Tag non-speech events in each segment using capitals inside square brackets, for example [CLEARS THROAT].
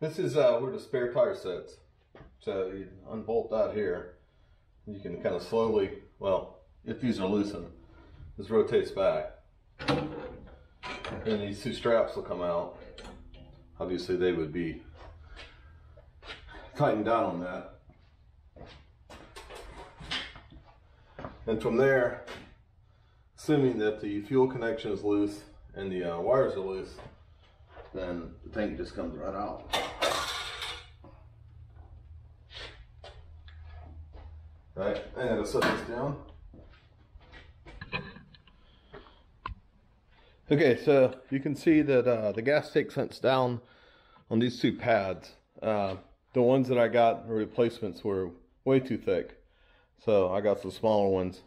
This is uh, where the spare tire sits. So you unbolt that here. You can kind of slowly, well, if these are loosened, this rotates back. And these two straps will come out. Obviously, they would be tightened down on that. And from there, assuming that the fuel connection is loose and the uh, wires are loose, then the tank just comes right out. Right, and gonna set this down. Okay, so you can see that uh, the gas tank sits down on these two pads. Uh, the ones that I got replacements were way too thick. So I got some smaller ones,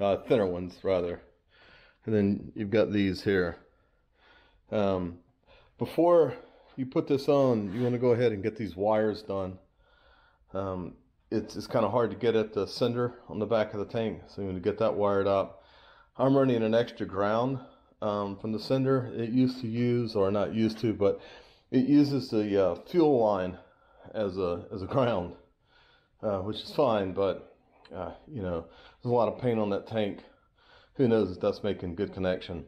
uh, thinner ones rather. And then you've got these here. Um, before you put this on, you want to go ahead and get these wires done. Um, it's, it's kind of hard to get at the sender on the back of the tank. So you want to get that wired up. I'm running an extra ground um, from the sender. It used to use, or not used to, but it uses the uh, fuel line as a as a ground, uh, which is fine. But uh, you know, there's a lot of paint on that tank. Who knows if that's making good connection?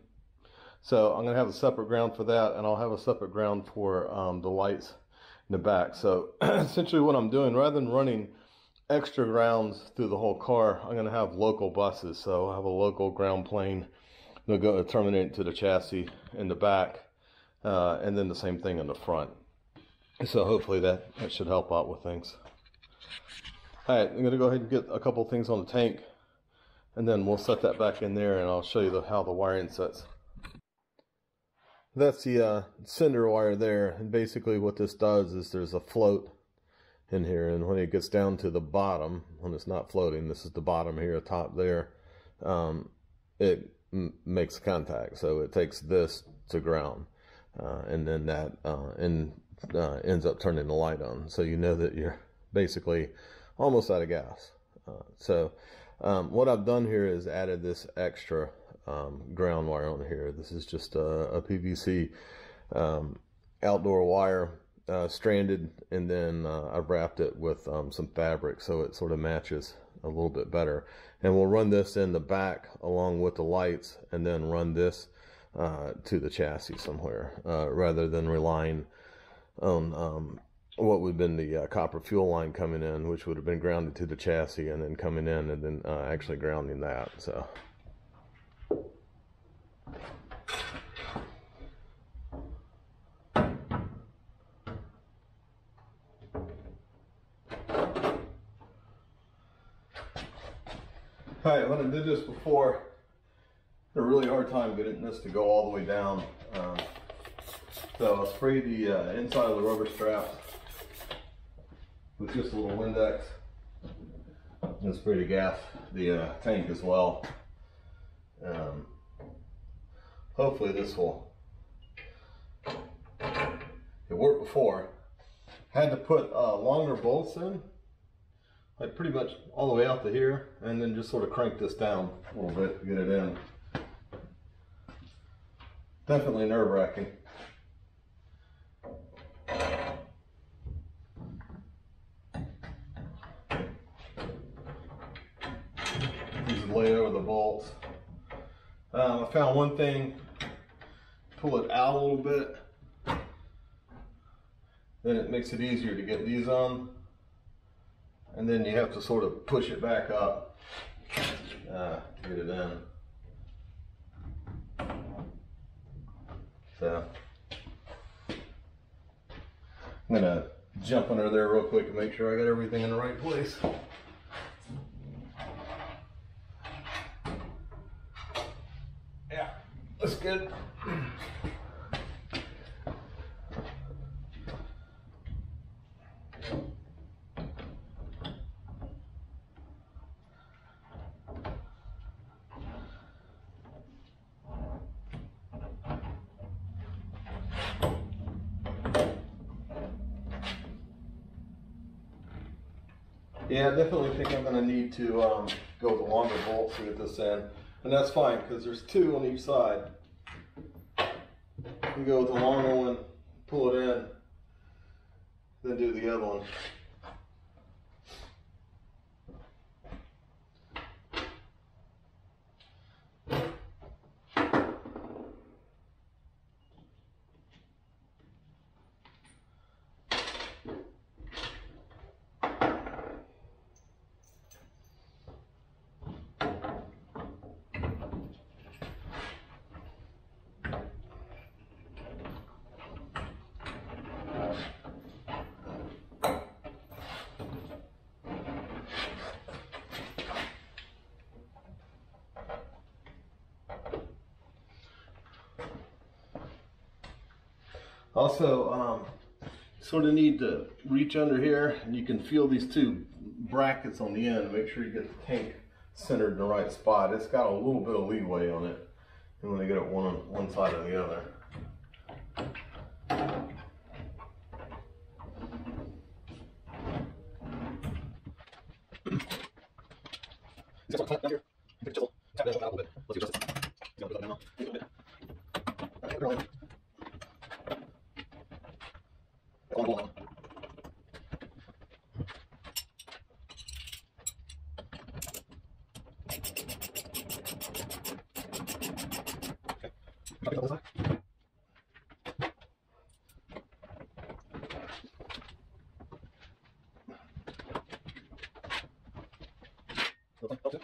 So I'm gonna have a separate ground for that, and I'll have a separate ground for um, the lights in the back. So [CLEARS THROAT] essentially, what I'm doing, rather than running extra grounds through the whole car, I'm gonna have local buses. So I have a local ground plane. They'll go terminate to the chassis in the back, uh, and then the same thing in the front. So hopefully that, that should help out with things. All right, I'm gonna go ahead and get a couple things on the tank and then we'll set that back in there and I'll show you the, how the wiring sets. That's the uh, sender wire there and basically what this does is there's a float in here and when it gets down to the bottom, when it's not floating, this is the bottom here, top there, um, it makes contact. So it takes this to ground uh, and then that uh, and, uh, ends up turning the light on. So you know that you're basically almost out of gas. Uh, so um, what I've done here is added this extra um, ground wire on here. This is just a, a PVC um, outdoor wire uh, stranded and then uh, I've wrapped it with um, some fabric so it sort of matches a little bit better. And we'll run this in the back along with the lights and then run this uh, to the chassis somewhere uh, rather than relying on um, what would have been the uh, copper fuel line coming in, which would have been grounded to the chassis and then coming in and then uh, actually grounding that. So. All right, when I did this before, had a really hard time getting this to go all the way down. Um, so I sprayed the uh, inside of the rubber straps with just a little Windex. And spray the gas, the uh, tank as well. Um, hopefully this will, it worked before. Had to put uh, longer bolts in, like pretty much all the way out to here, and then just sort of crank this down a little bit to get it in. Definitely nerve wracking. lay over the bolts. Um, I found one thing, pull it out a little bit, then it makes it easier to get these on. And then you have to sort of push it back up uh, to get it in. So I'm gonna jump under there real quick and make sure I got everything in the right place. Yeah, that's good. [CLEARS THROAT] Yeah, I definitely think I'm going to need to um, go with a longer bolt to get this in. And that's fine because there's two on each side. You go with the longer one, pull it in, then do the other one. Also, um, sort of need to reach under here and you can feel these two brackets on the end. Make sure you get the tank centered in the right spot. It's got a little bit of leeway on it. You want to get it one on one side or the other. Just clamp down here. Take the chisel, tap that out a little bit. Let's adjust it. You want to do that now? A little bit. All right, rolling. Hold on, hold on. Okay. Drop it on this side. Little thing, up to.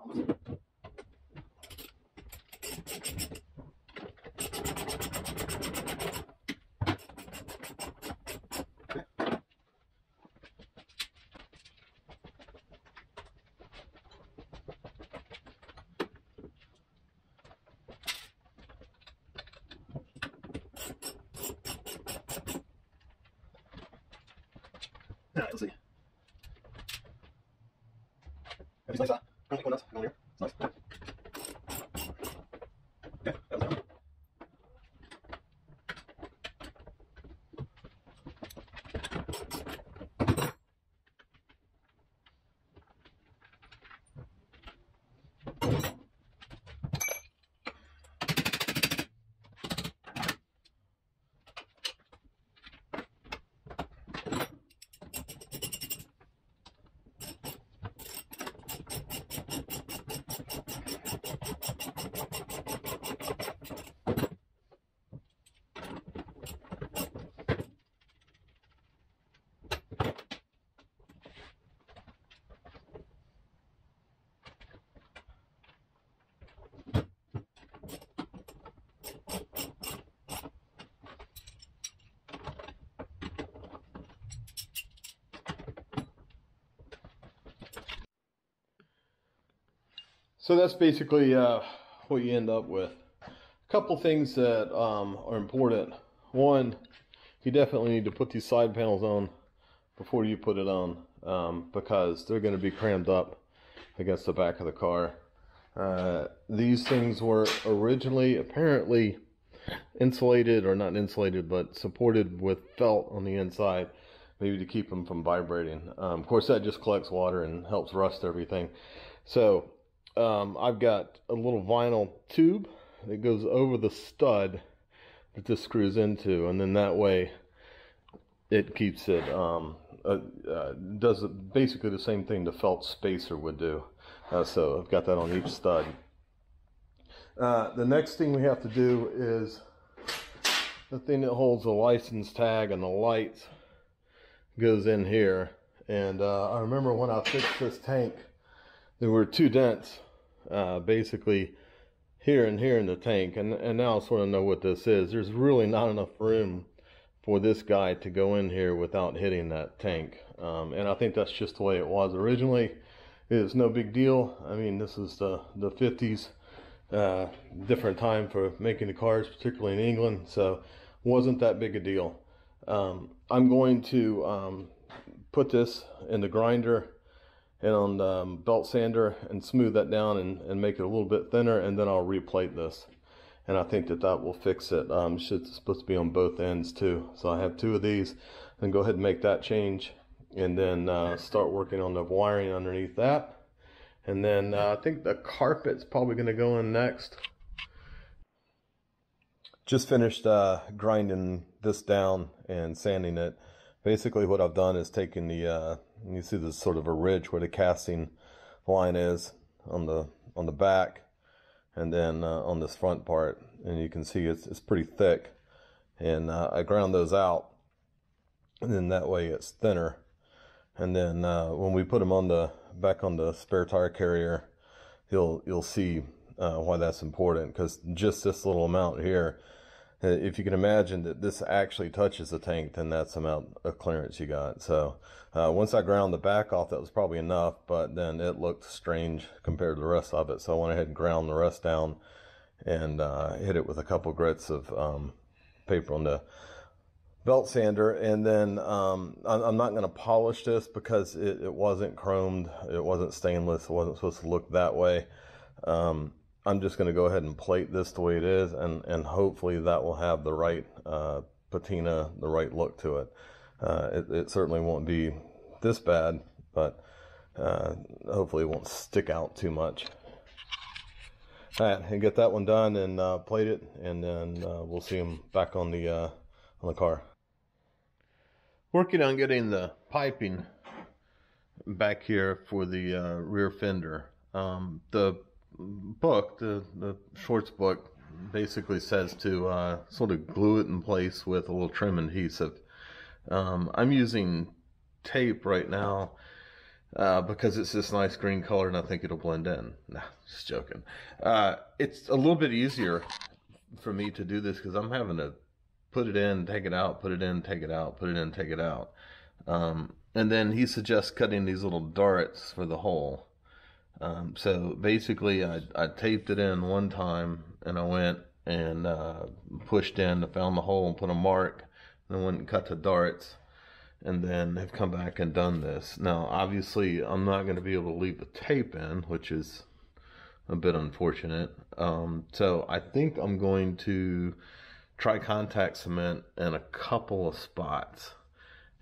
Almost. Let's see. Have here. Nice. Okay, that was down. So that's basically uh, what you end up with. A couple things that um, are important. One, you definitely need to put these side panels on before you put it on um, because they're going to be crammed up against the back of the car. Uh, these things were originally apparently insulated or not insulated but supported with felt on the inside maybe to keep them from vibrating um, of course that just collects water and helps rust everything so um, I've got a little vinyl tube that goes over the stud that this screws into, and then that way it keeps it, um, uh, uh, does basically the same thing the felt spacer would do. Uh, so I've got that on each stud. Uh, the next thing we have to do is the thing that holds the license tag and the lights goes in here. And uh, I remember when I fixed this tank, there were two dents uh, basically here and here in the tank. And, and now I sort of know what this is. There's really not enough room for this guy to go in here without hitting that tank. Um, and I think that's just the way it was originally. It's no big deal. I mean this is the the 50s uh, different time for making the cars particularly in England. So wasn't that big a deal. Um, I'm going to um, put this in the grinder and on the um, belt sander and smooth that down and, and make it a little bit thinner and then I'll replate this. And I think that that will fix it. Um, it's supposed to be on both ends too. So I have two of these and go ahead and make that change and then uh, start working on the wiring underneath that. And then uh, I think the carpet's probably going to go in next. Just finished uh, grinding this down and sanding it. Basically, what I've done is taken the uh, you see this sort of a ridge where the casting line is on the on the back, and then uh, on this front part, and you can see it's it's pretty thick, and uh, I ground those out, and then that way it's thinner, and then uh, when we put them on the back on the spare tire carrier, you'll you'll see uh, why that's important. Because just this little amount here if you can imagine that this actually touches the tank, then that's the amount of clearance you got. So uh, once I ground the back off, that was probably enough, but then it looked strange compared to the rest of it. So I went ahead and ground the rest down and uh, hit it with a couple grits of um, paper on the belt sander. And then um, I'm not going to polish this because it, it, wasn't chromed, it wasn't stainless, it wasn't supposed to look that way. Um, I'm just going to go ahead and plate this the way it is, and, and hopefully that will have the right uh, patina, the right look to it. Uh, it. It certainly won't be this bad, but uh, hopefully it won't stick out too much. All right, and get that one done and uh, plate it, and then uh, we'll see them back on the uh, on the car. Working on getting the piping back here for the rear fender. Um, the book, the, the Schwartz book, basically says to uh, sort of glue it in place with a little trim adhesive. Um, I'm using tape right now uh, because it's this nice green color and I think it'll blend in. Nah, just joking. Uh, it's a little bit easier for me to do this because I'm having to put it in, take it out, put it in, take it out, put it in, take it out. Um, and then he suggests cutting these little darts for the hole. Um, so basically, I, I taped it in one time and I went and uh, pushed in, I found the hole and put a mark, and then went and cut the darts, and then have come back and done this. Now, obviously, I'm not going to be able to leave the tape in, which is a bit unfortunate. Um, so I think I'm going to try contact cement in a couple of spots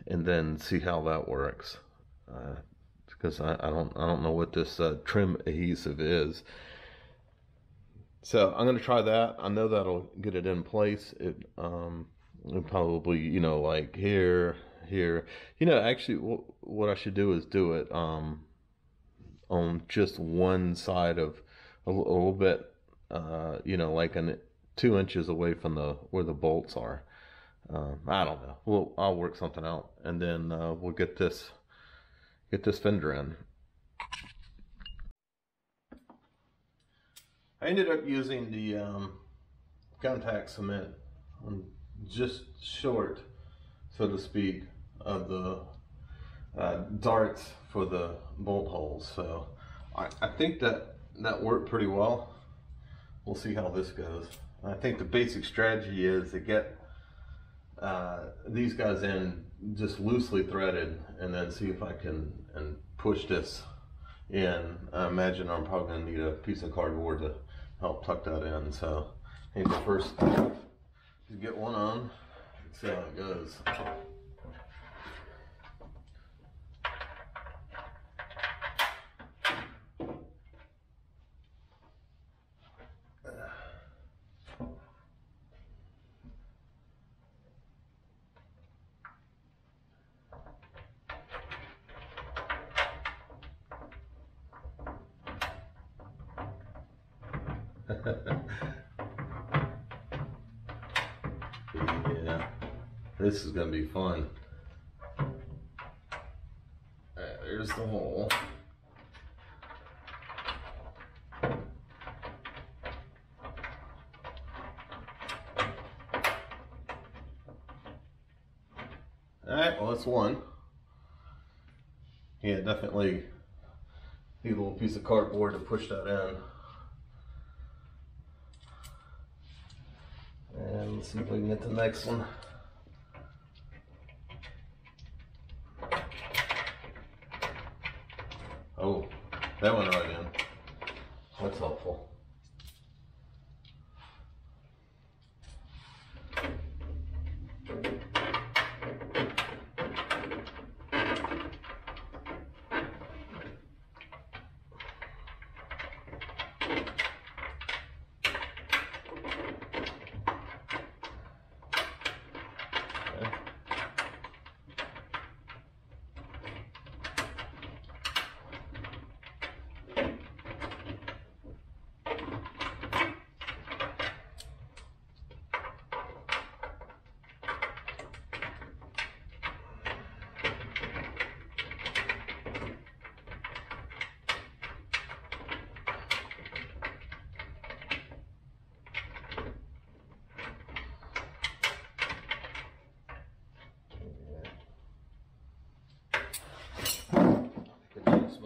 and then see how that works. Uh, because I, I, don't I don't know what this uh, trim adhesive is. So I'm gonna try that. I know that'll get it in place. It um probably you know like here here. You know actually what what I should do is do it um on just one side of a, a little bit uh you know like an two inches away from the where the bolts are. Um, I don't know. Well, I'll work something out, and then uh, we'll get this get this fender in. I ended up using the um, contact cement just short, so to speak, of the uh, darts for the bolt holes. So I, I think that that worked pretty well. We'll see how this goes. I think the basic strategy is to get uh, these guys in just loosely threaded and then see if I can and push this in. I imagine I'm probably to need a piece of cardboard to help tuck that in. So I to first get one on and see how it goes. yeah, this is gonna be fun. Right, there's the hole. Alright, well that's one. Yeah, definitely need a little piece of cardboard to push that in. And let's see if we can get the next one. Oh, that went right in. That's helpful.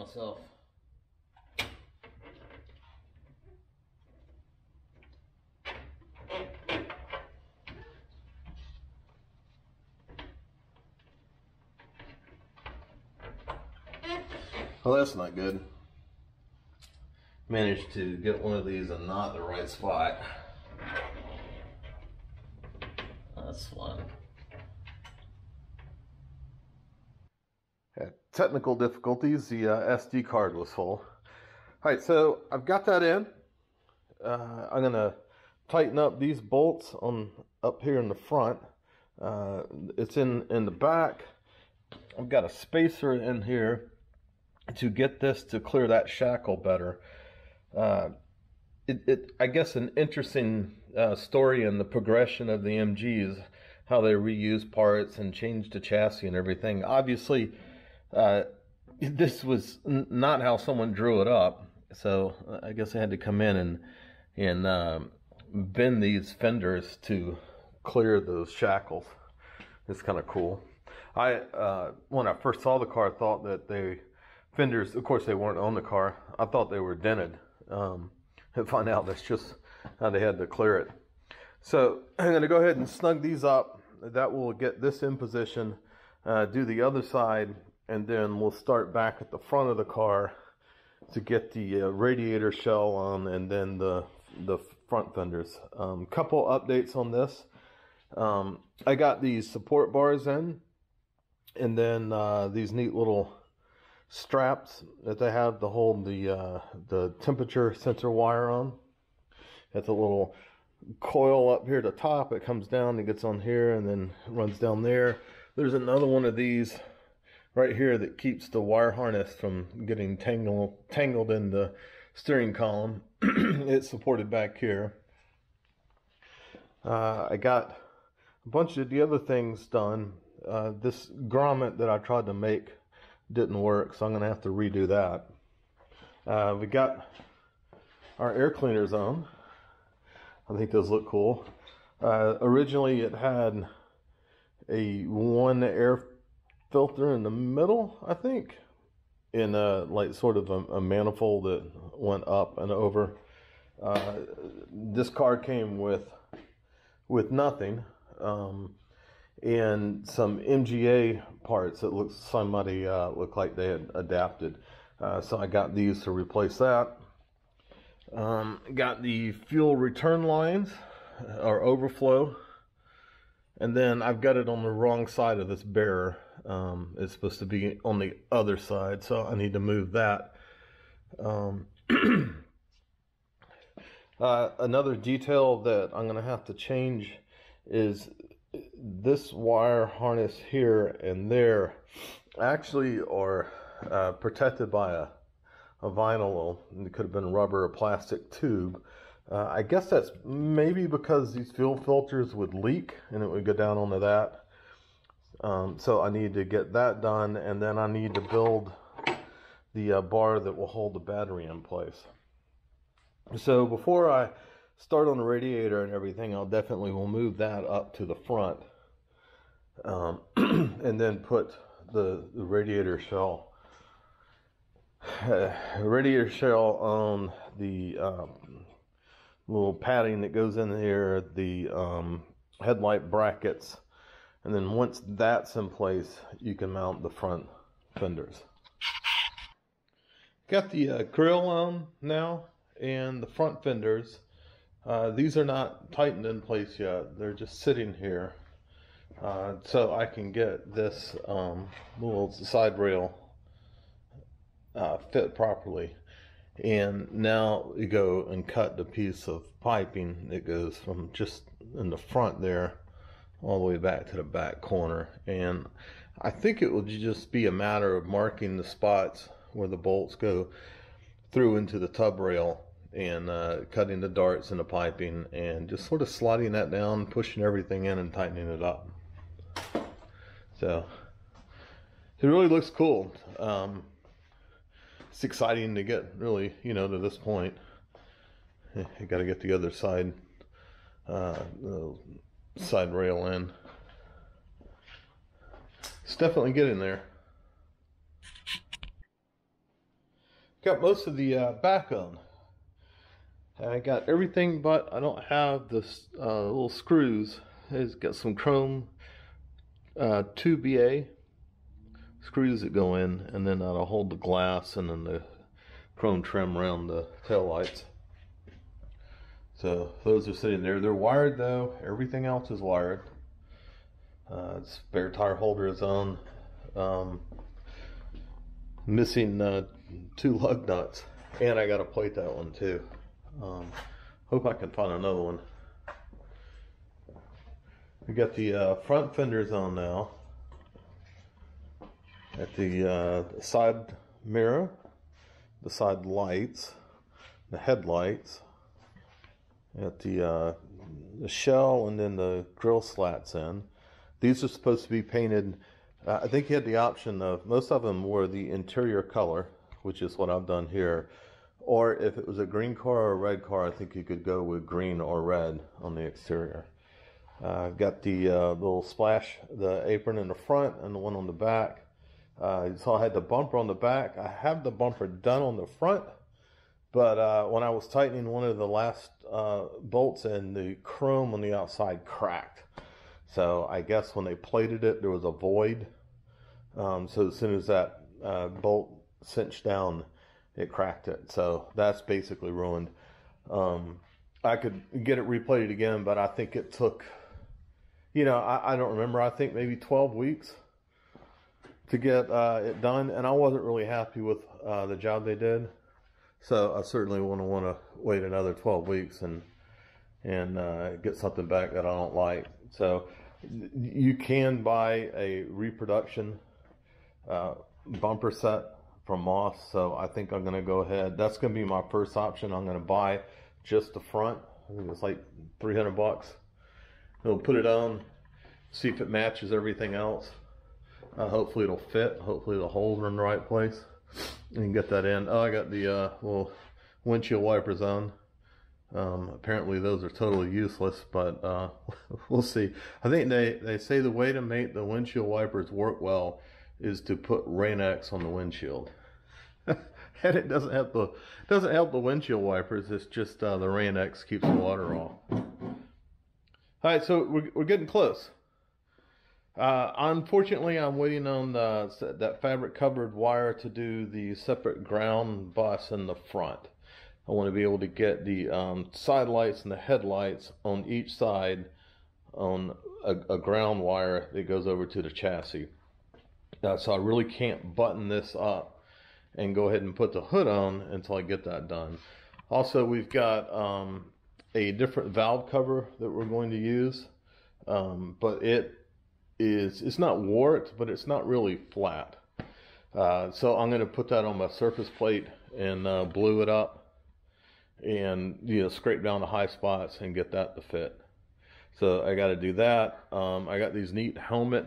myself. Well, that's not good. Managed to get one of these and not the right spot. That's fun. Had technical difficulties. The uh, SD card was full. All right, so I've got that in. Uh, I'm gonna tighten up these bolts on up here in the front. Uh, it's in in the back. I've got a spacer in here to get this to clear that shackle better. Uh, it, it, I guess an interesting uh, story in the progression of the MGs, how they reuse parts and change the chassis and everything. Obviously, uh, this was n- not how someone drew it up, so uh, I guess I had to come in and and um, bend these fenders to clear those shackles. It's kind of cool. I uh, when I first saw the car, I thought that they fenders, of course, they weren't on the car. I thought they were dented. Um, and find out that's just how they had to clear it. So [CLEARS THROAT] I'm going to go ahead and snug these up. That will get this in position. Uh, do the other side, and then we'll start back at the front of the car to get the uh, radiator shell on, and then the the front fenders. Um, couple updates on this. Um, I got these support bars in, and then uh, these neat little straps that they have to hold the uh, the temperature sensor wire on. It's a little coil up here at the top. It comes down, it gets on here, and then runs down there. There's another one of these right here that keeps the wire harness from getting tangled tangled in the steering column. [CLEARS THROAT] it's supported back here. Uh, I got a bunch of the other things done. Uh, this grommet that I tried to make didn't work, so I'm going to have to redo that. Uh, we got our air cleaners on. I think those look cool. Uh, originally, it had a one air filter in the middle, I think, in a like sort of a, a manifold that went up and over. Uh, this car came with with nothing. Um, and some MGA parts that looks somebody uh, looked like they had adapted. Uh, so I got these to replace that. Um, got the fuel return lines uh, or overflow, and then I've got it on the wrong side of this bearer. Um, it's supposed to be on the other side, so I need to move that. Um, [CLEARS THROAT] uh, another detail that I'm going to have to change is this wire harness here and there actually are uh, protected by a, a vinyl. It could have been rubber or plastic tube. Uh, I guess that's maybe because these fuel filters would leak and it would go down onto that. Um, so I need to get that done and then I need to build the uh, bar that will hold the battery in place. So before I start on the radiator and everything, I'll definitely will move that up to the front. Um, [CLEARS THROAT] and then put the, the radiator shell uh, [SIGHS] radiator shell on the um, little padding that goes in here, the um, headlight brackets, and then once that's in place, you can mount the front fenders. Got the uh, grill on now and the front fenders. Uh, these are not tightened in place yet. They're just sitting here. Uh, so I can get this um, little side rail uh, fit properly. And now you go and cut the piece of piping that goes from just in the front there all the way back to the back corner. And I think it will just be a matter of marking the spots where the bolts go through into the tub rail and uh, cutting the darts and the piping and just sort of sliding that down, pushing everything in and tightening it up. So it really looks cool. Um, it's exciting to get really, you know, to this point. You got to get the other side, uh, side rail in. It's definitely getting there. got most of the uh, back on. I got everything but I don't have the uh, little screws. It's got some chrome uh, 2BA screws that go in and then that'll hold the glass and then the chrome trim around the tail lights. So those are sitting there. They're wired though. Everything else is wired. Uh, spare tire holder is on. Um, missing uh, two lug nuts, and I got to plate that one too. Um, hope I can find another one. We got the uh, front fenders on now. At the uh, side mirror, the side lights, the headlights, at the uh, the shell, and then the grill slats in. These are supposed to be painted. Uh, I think you had the option of most of them were the interior color, which is what I've done here. Or if it was a green car or a red car, I think you could go with green or red on the exterior. Uh, I've got the uh, little splash, the apron in the front and the one on the back. Uh, so I had the bumper on the back. I have the bumper done on the front, but uh, when I was tightening one of the last uh, bolts in, the chrome on the outside cracked. So I guess when they plated it, there was a void. Um, so as soon as that uh, bolt cinched down, it cracked it. So that's basically ruined. Um, I could get it replated again, but I think it took, you know, I, I don't remember. I think maybe 12 weeks to get uh, it done, and I wasn't really happy with uh, the job they did. So I certainly to want to wait another 12 weeks and and uh, get something back that I don't like. So you can buy a reproduction uh, bumper set from Moss. So I think I'm going to go ahead. That's going to be my first option. I'm going to buy just the front. I think it's like 300 bucks. We'll put it on, see if it matches everything else. Uh, hopefully it'll fit. Hopefully the holes are in the right place. And get that in. Oh, I got the uh, little windshield wipers on. Um, apparently those are totally useless, but uh, [LAUGHS] we'll see. I think they, they say the way to make the windshield wipers work well is to put Rain-X on the windshield. [LAUGHS] and it doesn't help the doesn't help the windshield wipers. It's just uh, the Rain-X keeps the water off. All right, so we're, we're getting close. Uh, unfortunately, I'm waiting on the, that fabric covered wire to do the separate ground bus in the front. I want to be able to get the um, side lights and the headlights on each side on a, a ground wire that goes over to the chassis. Uh, so I really can't button this up and go ahead and put the hood on until I get that done. Also, we've got um, a different valve cover that we're going to use, um, but it is it's not warped, but it's not really flat. Uh, so I'm going to put that on my surface plate and uh, glue it up and you know scrape down the high spots and get that to fit. So I got to do that. Um, I got these neat helmet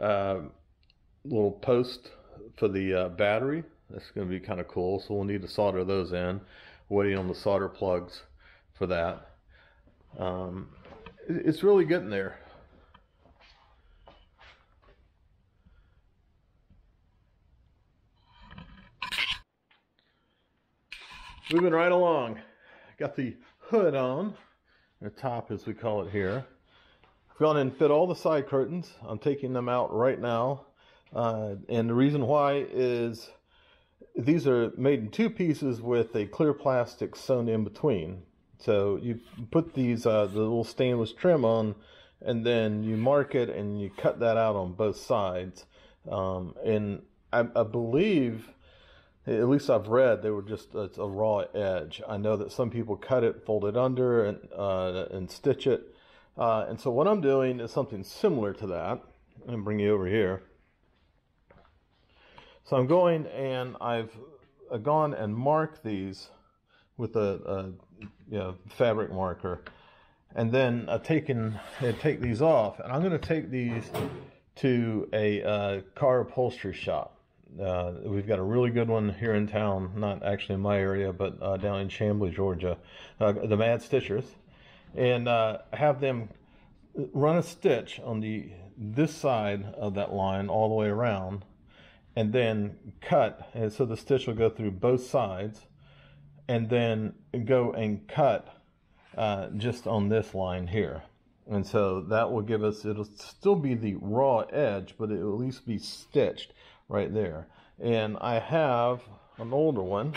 uh, little post for the uh, battery. That's going to be kind of cool. So we'll need to solder those in. Waiting on the solder plugs for that. Um, it's really getting there. Moving right along. Got the hood on, the top as we call it here. I've gone and fit all the side curtains. I'm taking them out right now. Uh, and the reason why is these are made in two pieces with a clear plastic sewn in between. So you put these uh, the little stainless trim on, and then you mark it and you cut that out on both sides. Um, and I, I believe at least I've read they were just it's a raw edge. I know that some people cut it, fold it under, and uh, and stitch it. Uh, and so what I'm doing is something similar to that. And bring you over here. So I'm going and I've uh, gone and marked these with a, a you know, fabric marker, and then I've taken I take these off, and I'm going to take these to a uh, car upholstery shop. Uh, we've got a really good one here in town, not actually in my area, but uh, down in Chamblee, Georgia, uh, the Mad Stitchers, and uh, have them run a stitch on the this side of that line all the way around, and then cut. And so the stitch will go through both sides and then go and cut uh, just on this line here. And so that will give us, it'll still be the raw edge, but it will at least be stitched right there. And I have an older one.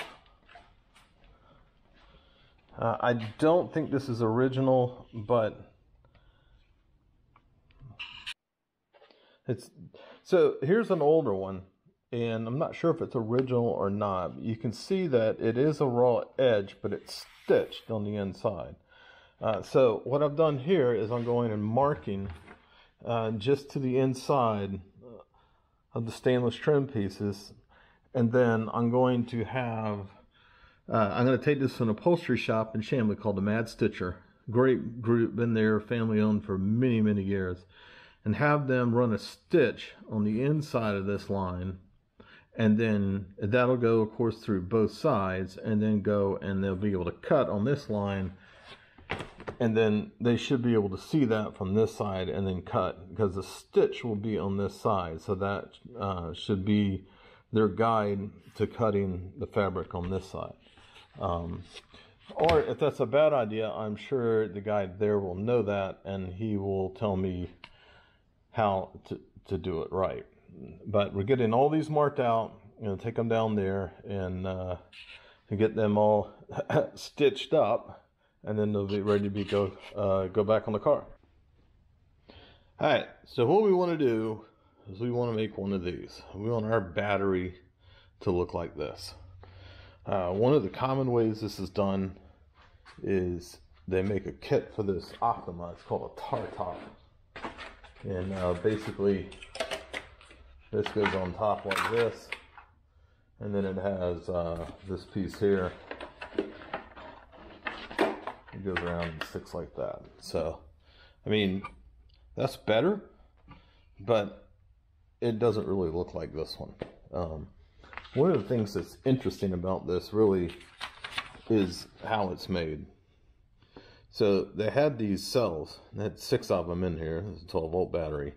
Uh, I don't think this is original, but it's so here's an older one, and I'm not sure if it's original or not. You can see that it is a raw edge, but it's stitched on the inside. Uh, so what I've done here is I'm going and marking uh, just to the inside of the stainless trim pieces and then I'm going to have uh, I'm going to take this to an upholstery shop in Chamblee called the Mad Stitcher great group been there family owned for many many years and have them run a stitch on the inside of this line and then that'll go of course through both sides and then go and they'll be able to cut on this line. And then they should be able to see that from this side and then cut because the stitch will be on this side. So that uh, should be their guide to cutting the fabric on this side. Um, or if that's a bad idea i'm sure the guy there will know that and he will tell me how to, to do it right but we're getting all these marked out you know take them down there and uh, and get them all [LAUGHS] stitched up and then they'll be ready to be go uh, go back on the car. All right, so what we want to do is we want to make one of these. We want our battery to look like this. Uh, one of the common ways this is done is they make a kit for this Optima. It's called a tar top. And uh, basically, this goes on top like this. And then it has uh, this piece here It goes around and sticks like that. So, I mean, that's better, but it doesn't really look like this one. Um, one of the things that's interesting about this really is how it's made. So they had these cells, they had six of them in here, it's a 12 volt battery.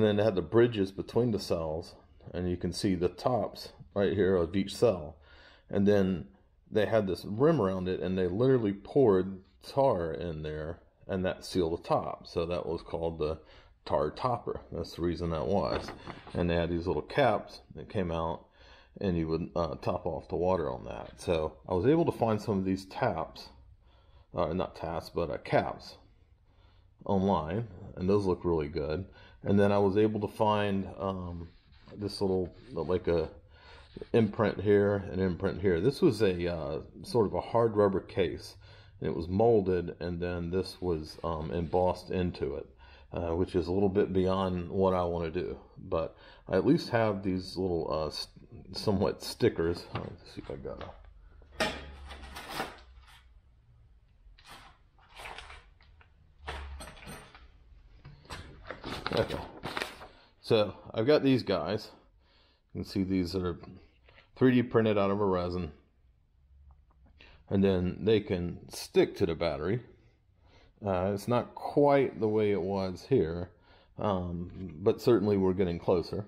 And then they had the bridges between the cells, and you can see the tops right here of each cell. And then they had this rim around it, and they literally poured tar in there and that sealed the top. So that was called the tar topper. That's the reason that was. And they had these little caps that came out and you would uh, top off the water on that. So I was able to find some of these taps, uh, not taps, but uh, caps online, and those look really good. And then I was able to find um, this little, like a imprint here, an imprint here. This was a uh, sort of a hard rubber case. And it was molded and then this was um, embossed into it uh, which is a little bit beyond what I want to do. But I at least have these little uh, somewhat stickers. Let's see if I got them okay so I've got these guys you can see these are 3D printed out of a resin and then they can stick to the battery. Uh, it's not quite the way it was here, um, but certainly we're getting closer.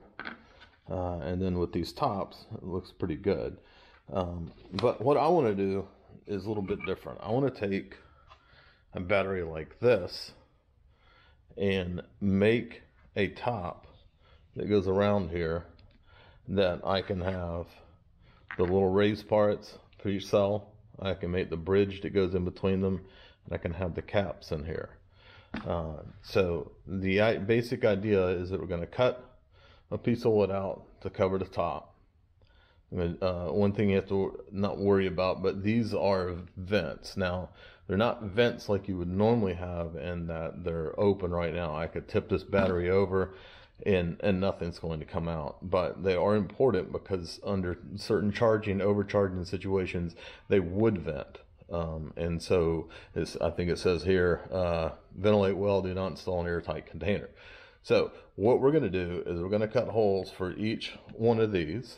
Uh, and then with these tops, it looks pretty good. Um, but what I want to do is a little bit different. I want to take a battery like this and make a top that goes around here that I can have the little raised parts for each cell I can make the bridge that goes in between them, and I can have the caps in here. Uh, so the basic idea is that we're going to cut a piece of wood out to cover the top. Uh, one thing you have to not worry about, but these are vents. Now, they're not vents like you would normally have in that they're open right now. I could tip this battery over and and nothing's going to come out. But they are important because under certain charging, overcharging situations, they would vent. Um, and so I think it says here, uh, ventilate well, do not install an airtight container. So what we're going to do is we're going to cut holes for each one of these.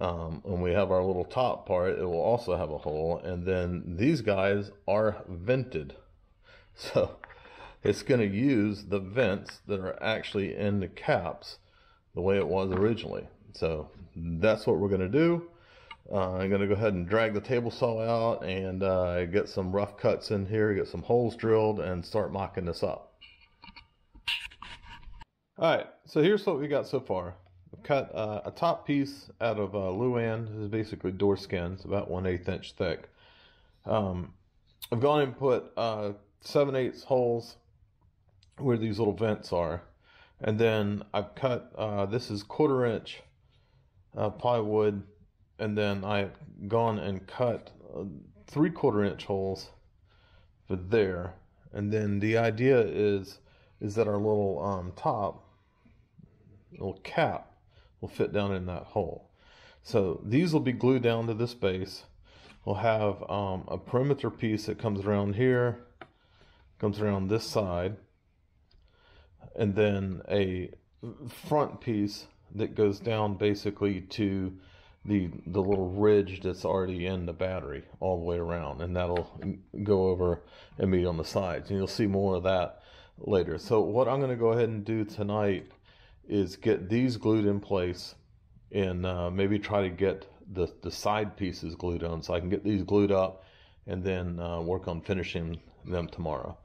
Um, when we have our little top part, it will also have a hole. And then these guys are vented. [LAUGHS] So it's going to use the vents that are actually in the caps the way it was originally. So that's what we're going to do. Uh, I'm going to go ahead and drag the table saw out and uh, get some rough cuts in here, get some holes drilled, and start mocking this up. Alright, so here's what we got so far. Cut uh, a top piece out of uh, Luan. This is basically door skin. It's about 1 8 inch thick. Um, I've gone and put uh, 7 8 holes where these little vents are. And then I've cut, uh, this is quarter inch uh, plywood. And then I've gone and cut uh, three quarter inch holes for there. And then the idea is, is that our little um, top, little cap will fit down in that hole. So these will be glued down to this base. We'll have um, a perimeter piece that comes around here, comes around this side, and then a front piece that goes down basically to the the little ridge that's already in the battery all the way around and that'll go over and meet on the sides and you'll see more of that later so what I'm going to go ahead and do tonight is get these glued in place and uh, maybe try to get the, the side pieces glued on so I can get these glued up and then uh, work on finishing them tomorrow.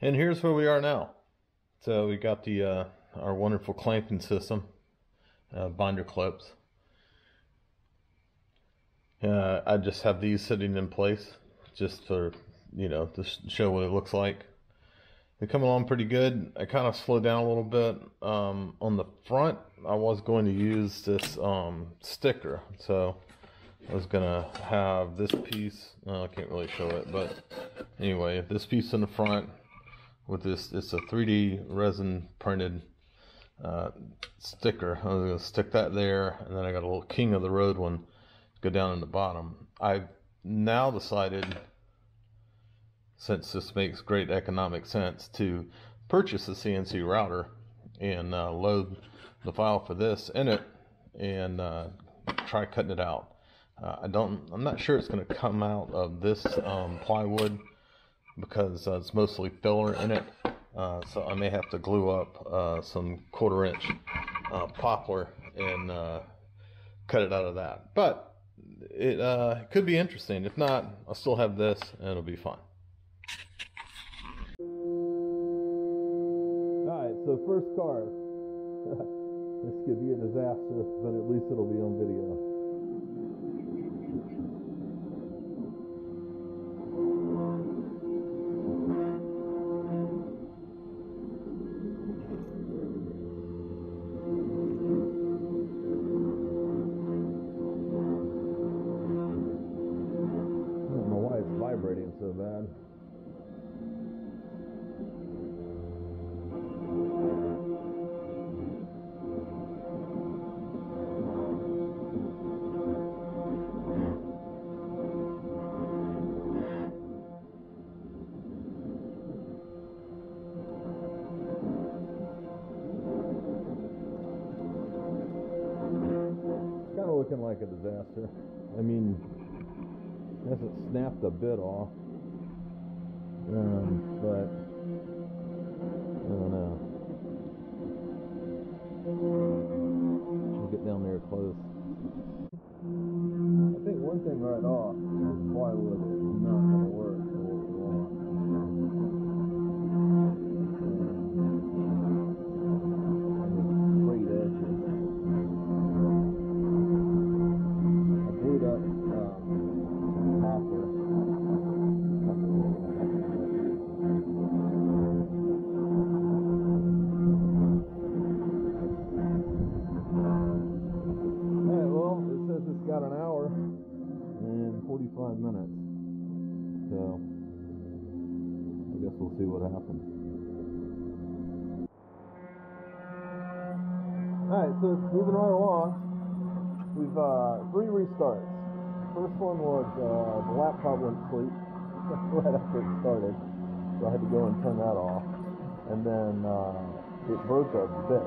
And here's where we are now. So we got the uh, our wonderful clamping system, uh, binder clips. Uh, I just have these sitting in place just for, you know, to show what it looks like they come along pretty good. I kind of slowed down a little bit. Um, on the front, I was going to use this um, sticker. So I was going to have this piece. I can't really show it. But anyway, this piece in the front with this, it's a 3D resin printed uh, sticker. I was going to stick that there. And then I got a little King of the Road one go down in the bottom. I've now decided since this makes great economic sense to purchase a CNC router and uh, load the file for this in it and uh, try cutting it out. Uh, I don't, I'm not sure it's going to come out of this um, plywood because uh, it's mostly filler in it. Uh, so I may have to glue up uh, some quarter inch poplar and cut it out of that. But it, it could be interesting. If not, I'll still have this and it'll be fine. Alright, so first car. [LAUGHS] this could be a disaster, but at least it'll be on video. Like a disaster. I mean, guess it snapped a bit off. Um, but, I don't know. We'll get down there close. I think one thing right off is plywood to go and turn that off. And then uh, it broke a bit.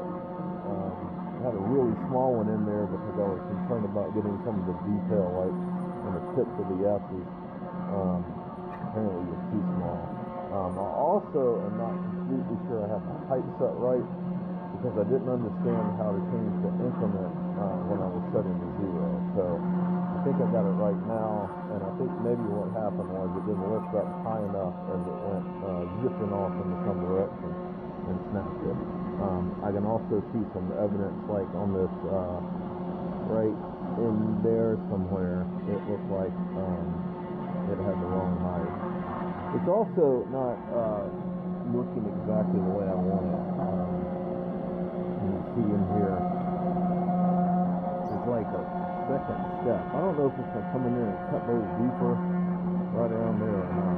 Um, I had a really small one in there because I was concerned about getting some of the detail, like on the tips of the S's. Um, apparently it was too small. Um, I also am not completely sure I have the height set right because I didn't understand how to change the increment uh, when I was setting the zero. So think I got it right now, and I think maybe what happened was it didn't lift up high enough as it went uh, zipping off into some direction and snapped it. Um, I can also see some evidence like on this uh, right in there somewhere, it looked like um, it had the wrong height. It's also not uh, looking exactly the way I want it. Um, you can see in here, it's like a second step. I don't know if it's going to come in there and cut those deeper right around there or not.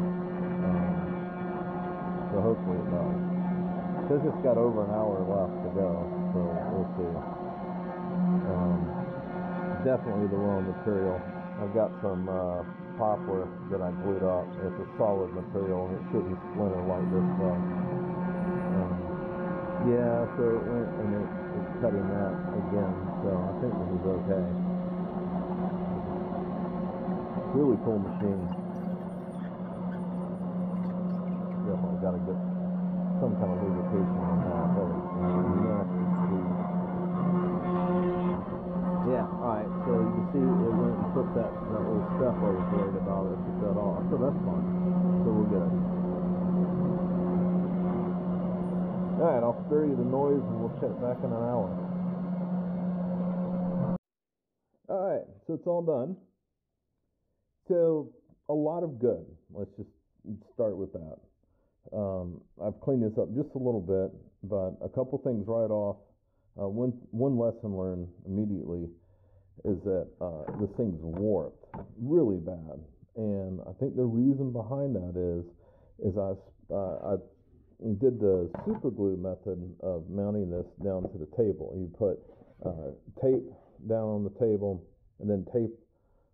Um, so hopefully it does. Says it's got over an hour left to go, so we'll see. Um, definitely the wrong material. I've got some uh, poplar that I glued up. It's a solid material and it shouldn't splinter like this stuff. Um, yeah, so it went and it, it's cutting that again, so I think this is okay. Really cool machine. Definitely got to get some kind of lubrication on that. Yeah, alright, so you can see it went and took that, that little stuff I was worried about, it took that off. So that's fine. So we're good. Alright, I'll spare you the noise and we'll check back in an hour. Alright, so it's all done. So, a lot of good. Let's just start with that. Um, I've cleaned this up just a little bit, but a couple things right off. Uh, one, one lesson learned immediately is that uh, this thing's warped really bad. And I think the reason behind that is, is I, uh, I did the super glue method of mounting this down to the table. You put uh, tape down on the table and then tape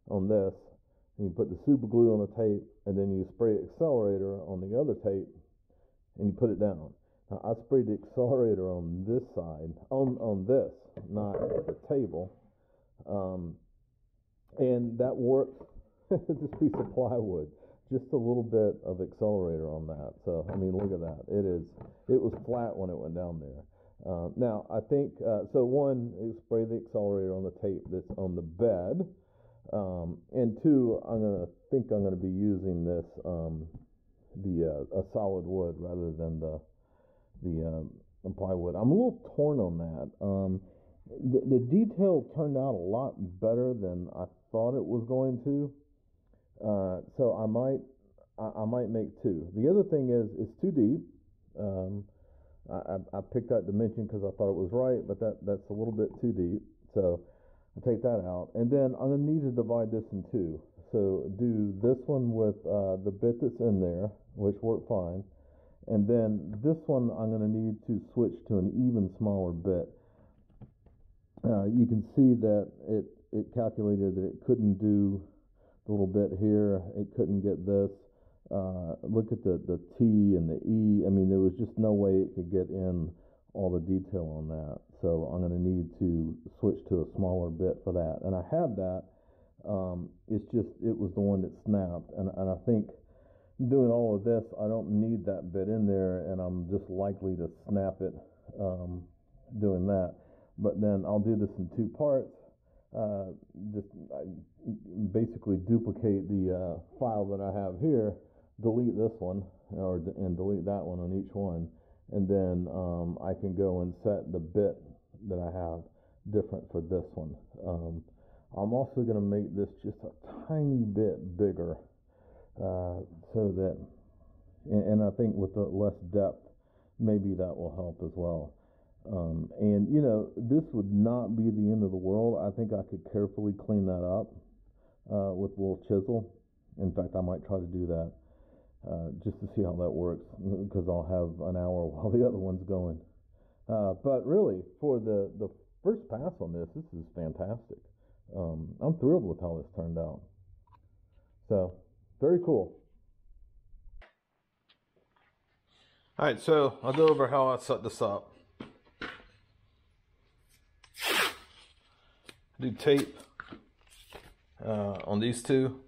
on this. You put the super glue on the tape and then you spray accelerator on the other tape and you put it down. Now, I sprayed the accelerator on this side, on, on this, not the table. Um, and that worked. this [LAUGHS] piece of plywood, just a little bit of accelerator on that. So, I mean, look at that. It is, it was flat when it went down there. Uh, now, I think, uh, so one, spray the accelerator on the tape that's on the bed. Um, and two, I'm to think I'm to be using this, um, the, uh, a solid wood rather than the, the, uh, plywood. I'm a little torn on that. Um, the, the detail turned out a lot better than I thought it was going to. Uh, so I might I, I, might make two. The other thing is it's too deep. Um, I, I, picked that dimension because I thought it was right, but that that's a little bit too deep. So take that out, and then I'm gonna need to divide this in two. So do this one with uh, the bit that's in there, which worked fine, and then this one I'm gonna need to switch to an even smaller bit. Uh, you can see that it it calculated that it couldn't do the little bit here. It couldn't get this. Uh, look at the, the T and the E. I mean, there was just no way it could get in all the detail on that. So I'm going to need to switch to a smaller bit for that. And I have that. Um, it's just, it was the one that snapped. And, and I think doing all of this, I don't need that bit in there, and I'm just likely to snap it um, doing that. But then I'll do this in two parts uh, just basically duplicate the uh, file that I have here, delete this one, or and delete that one on each one, and then um, I can go and set the bit that I have different for this one. Um, I'm also going to make this just a tiny bit bigger, uh, so that, and, and I think with the less depth, maybe that will help as well. Um, and you know, this would not be the end of the world. I think I could carefully clean that up uh, with a little chisel. In fact, I might try to do that uh, just to see how that works because I'll have an hour [LAUGHS] while the other one's going. Uh, but really, for the the first pass on this, this is fantastic. Um, I'm thrilled with how this turned out. So, very cool. All right, so I'll go over how I set this up. do tape uh, on these two.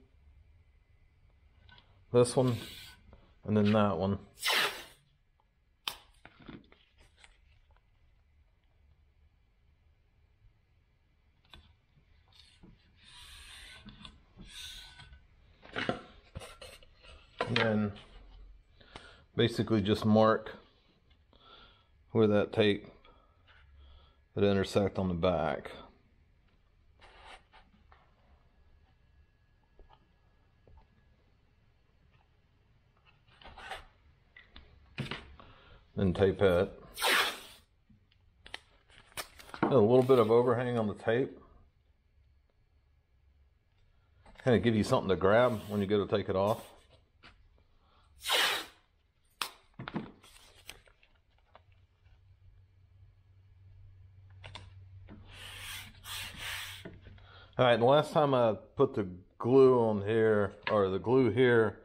This one, and then that one. And basically just mark where that tape would intersect on the back. Then tape it. a little bit of overhang on the tape. Kind of give you something to grab when you go to take it off. All right, last time I put the glue on here, or the glue here,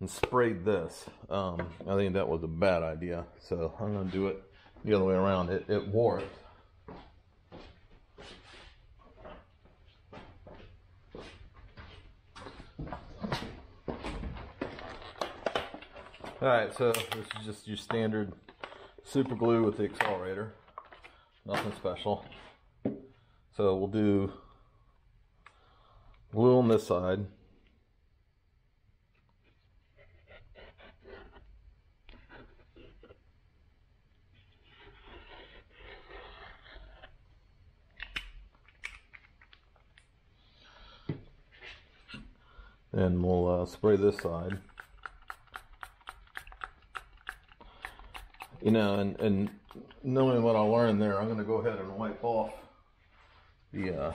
and sprayed this, um, I think that was a bad idea. So I'm gonna do it the other way around. It, it warped. All right, so this is just your standard super glue with the accelerator. Nothing special. So we'll do glue on this side. And we'll uh, spray this side. You know, and, and knowing what I learned there, I'm going to go ahead and wipe off the uh,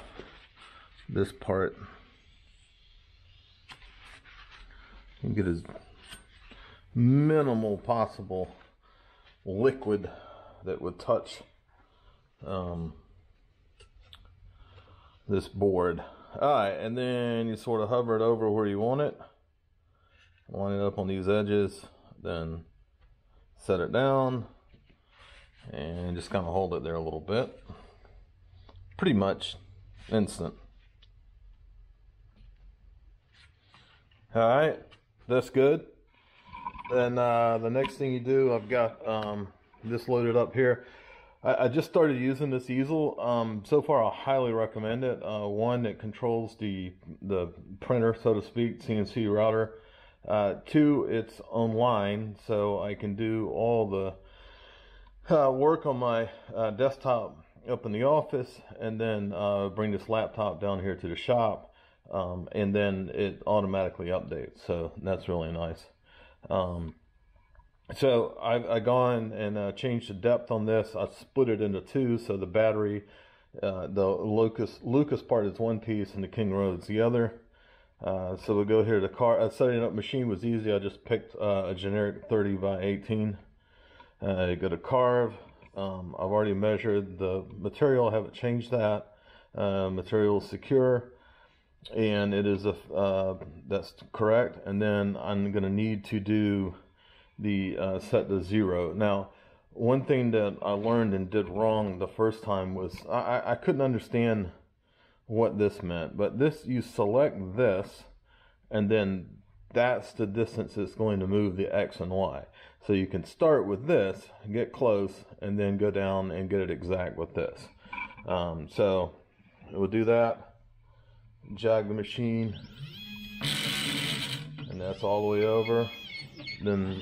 this part and get as minimal possible liquid that would touch um, this board. All right, and then you sort of hover it over where you want it. Line it up on these edges, then set it down, and just kind of hold it there a little bit. Pretty much instant. All right, that's good. Then uh, the next thing you do, I've got um, this loaded up here. I, I, just started using this easel. Um, so far, I highly recommend it. Uh, one, it controls the the printer, so to speak, CNC router. Uh, two, it's online, so I can do all the uh, work on my uh, desktop up in the office, and then uh, bring this laptop down here to the shop um, and then it automatically updates. So that's really nice. Um, so I've, I've, gone and uh, changed the depth on this. I split it into two, so the battery, uh, the Lucas Lucas part is one piece, and the King Road's the other. Uh, so we'll go here. The car uh, setting up machine was easy. I just picked uh, a generic 30 by 18. Uh, go to carve. Um, I've already measured the material. I haven't changed that. Uh, material secure and it is a uh, that's correct. And then I'm going to need to do the uh, set to zero. Now one thing that I learned and did wrong the first time was I, I couldn't understand what this meant but this you select this and then that's the distance it's going to move the X and Y. So you can start with this get close and then go down and get it exact with this. Um, so we'll do that jog the machine and that's all the way over. Then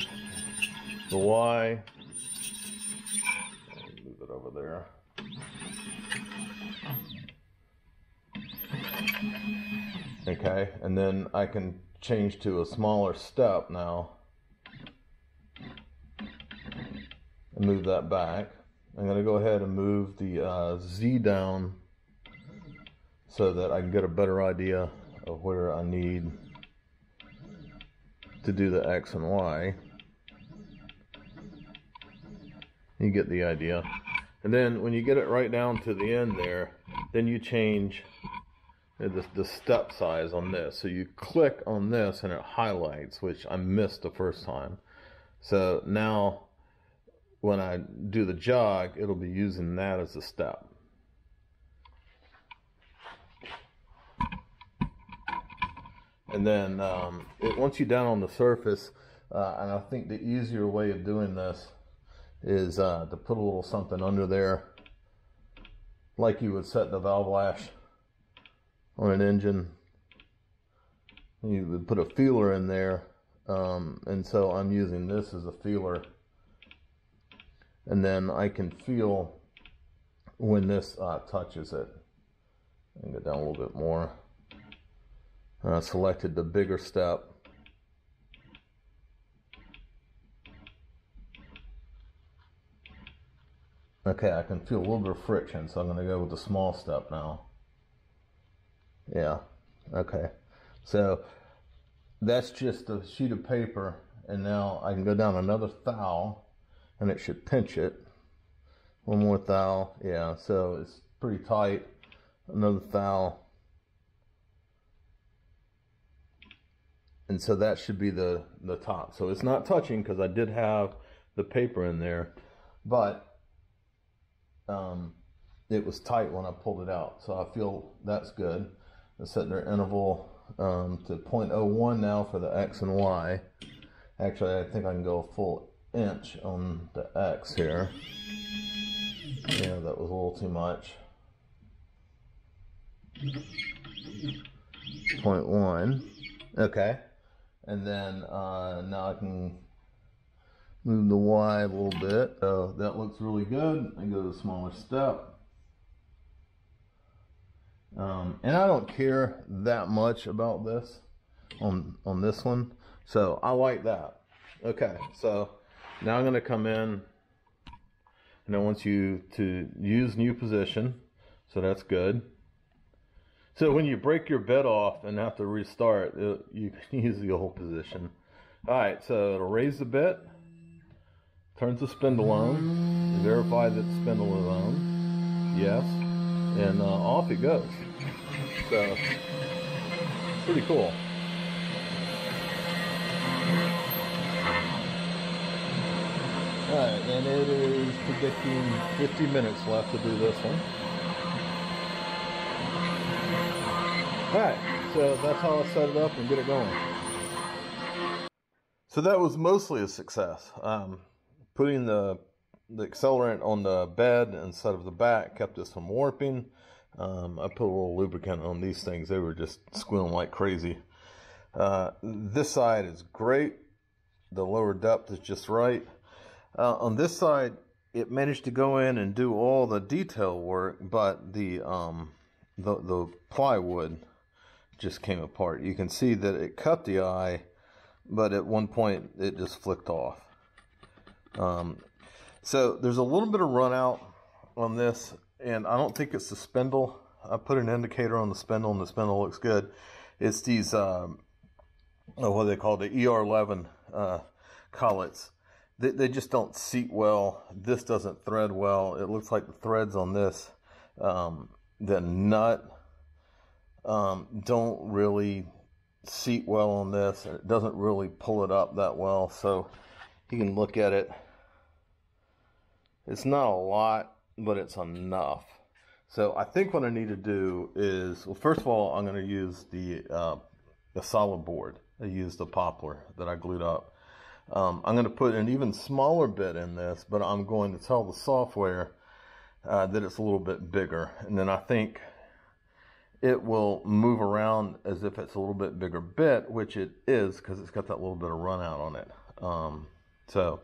the Y move it over there. Okay and then I can change to a smaller step now. And move that back. I'm going to go ahead and move the uh, Z down so that I can get a better idea of where I need to do the X and Y. You get the idea. And then when you get it right down to the end there, then you change the, the step size on this. So you click on this and it highlights, which I missed the first time. So now when I do the jog, it'll be using that as a step. And then um, it wants you down on the surface. Uh, and I think the easier way of doing this is uh, to put a little something under there like you would set the valve lash on an engine. You would put a feeler in there Um, and so I'm using this as a feeler. And then I can feel when this uh, touches it. And go down a little bit more. I selected the bigger step. Okay, I can feel a little bit of friction, so I'm going to go with the small step now. Yeah, okay. So that's just a sheet of paper, and now I can go down another thou, and it should pinch it. One more thou, yeah, so it's pretty tight. Another thou. And so that should be the, the top. So it's not touching because I did have the paper in there, but um, it was tight when I pulled it out. So I feel that's good. I set their interval um, to 0.01 now for the X and Y. Actually, I think I can go a full inch on the X here. Yeah, that was a little too much. 0.1. Okay. And then uh, now I can move the Y a little bit. Oh, that looks really good. I go to the smaller step. Um, and I don't care that much about this on, on this one. So I like that. Okay, so now I'm going to come in and I want you to use new position. So that's good. So when you break your bed off and have to restart, it, you can [LAUGHS] use the old position. All right, so it'll raise the bit, turns the spindle on, verify that the spindle is on, yes, and uh, off it goes. So, pretty cool. Alright, and it is predicting 50 minutes left to do this one. Alright, so that's how I set it up and get it going. So that was mostly a success. Um, putting the, the accelerant on the bed instead of the back kept us from warping. Um, I put a little lubricant on these things. They were just squealing like crazy. Uh, this side is great. The lower depth is just right. Uh, on this side, it managed to go in and do all the detail work, but the um, the, the plywood just came apart. You can see that it cut the eye, but at one point it just flicked off. Um, so there's a little bit of run out on this, and I don't think it's the spindle. I put an indicator on the spindle, and the spindle looks good. It's these, um, oh, what they call the ER11 uh, collets they, they just don't seat well. This doesn't thread well. It looks like the threads on this, um, the nut, um, don't really seat well on this. and It doesn't really pull it up that well. So you can look at it. It's not a lot, but it's enough. So I think what I need to do is, well, first of all, I'm going to use the, uh, the solid board. I used the poplar that I glued up. Um, I'm going to put an even smaller bit in this, but I'm going to tell the software uh, that it's a little bit bigger. And then I think it will move around as if it's a little bit bigger bit, which it is because it's got that little bit of run out on it. Um, so,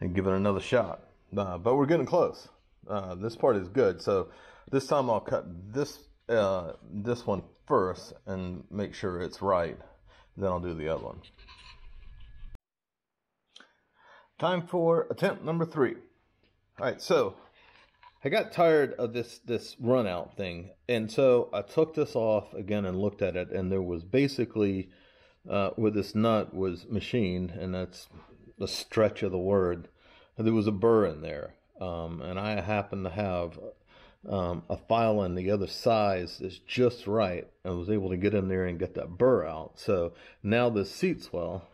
and give it another shot. Uh, but we're getting close. Uh, this part is good. So this time I'll cut this uh, this one first and make sure it's right. Then I'll do the other one. Time for attempt number three. All right, so I got tired of this this run out thing, and so I took this off again and looked at it, and there was basically uh, where this nut was machined, and that's the stretch of the word. There was a burr in there, um, and I happen to have um, a file in the other size that's just right. I was able to get in there and get that burr out. So now this seats well,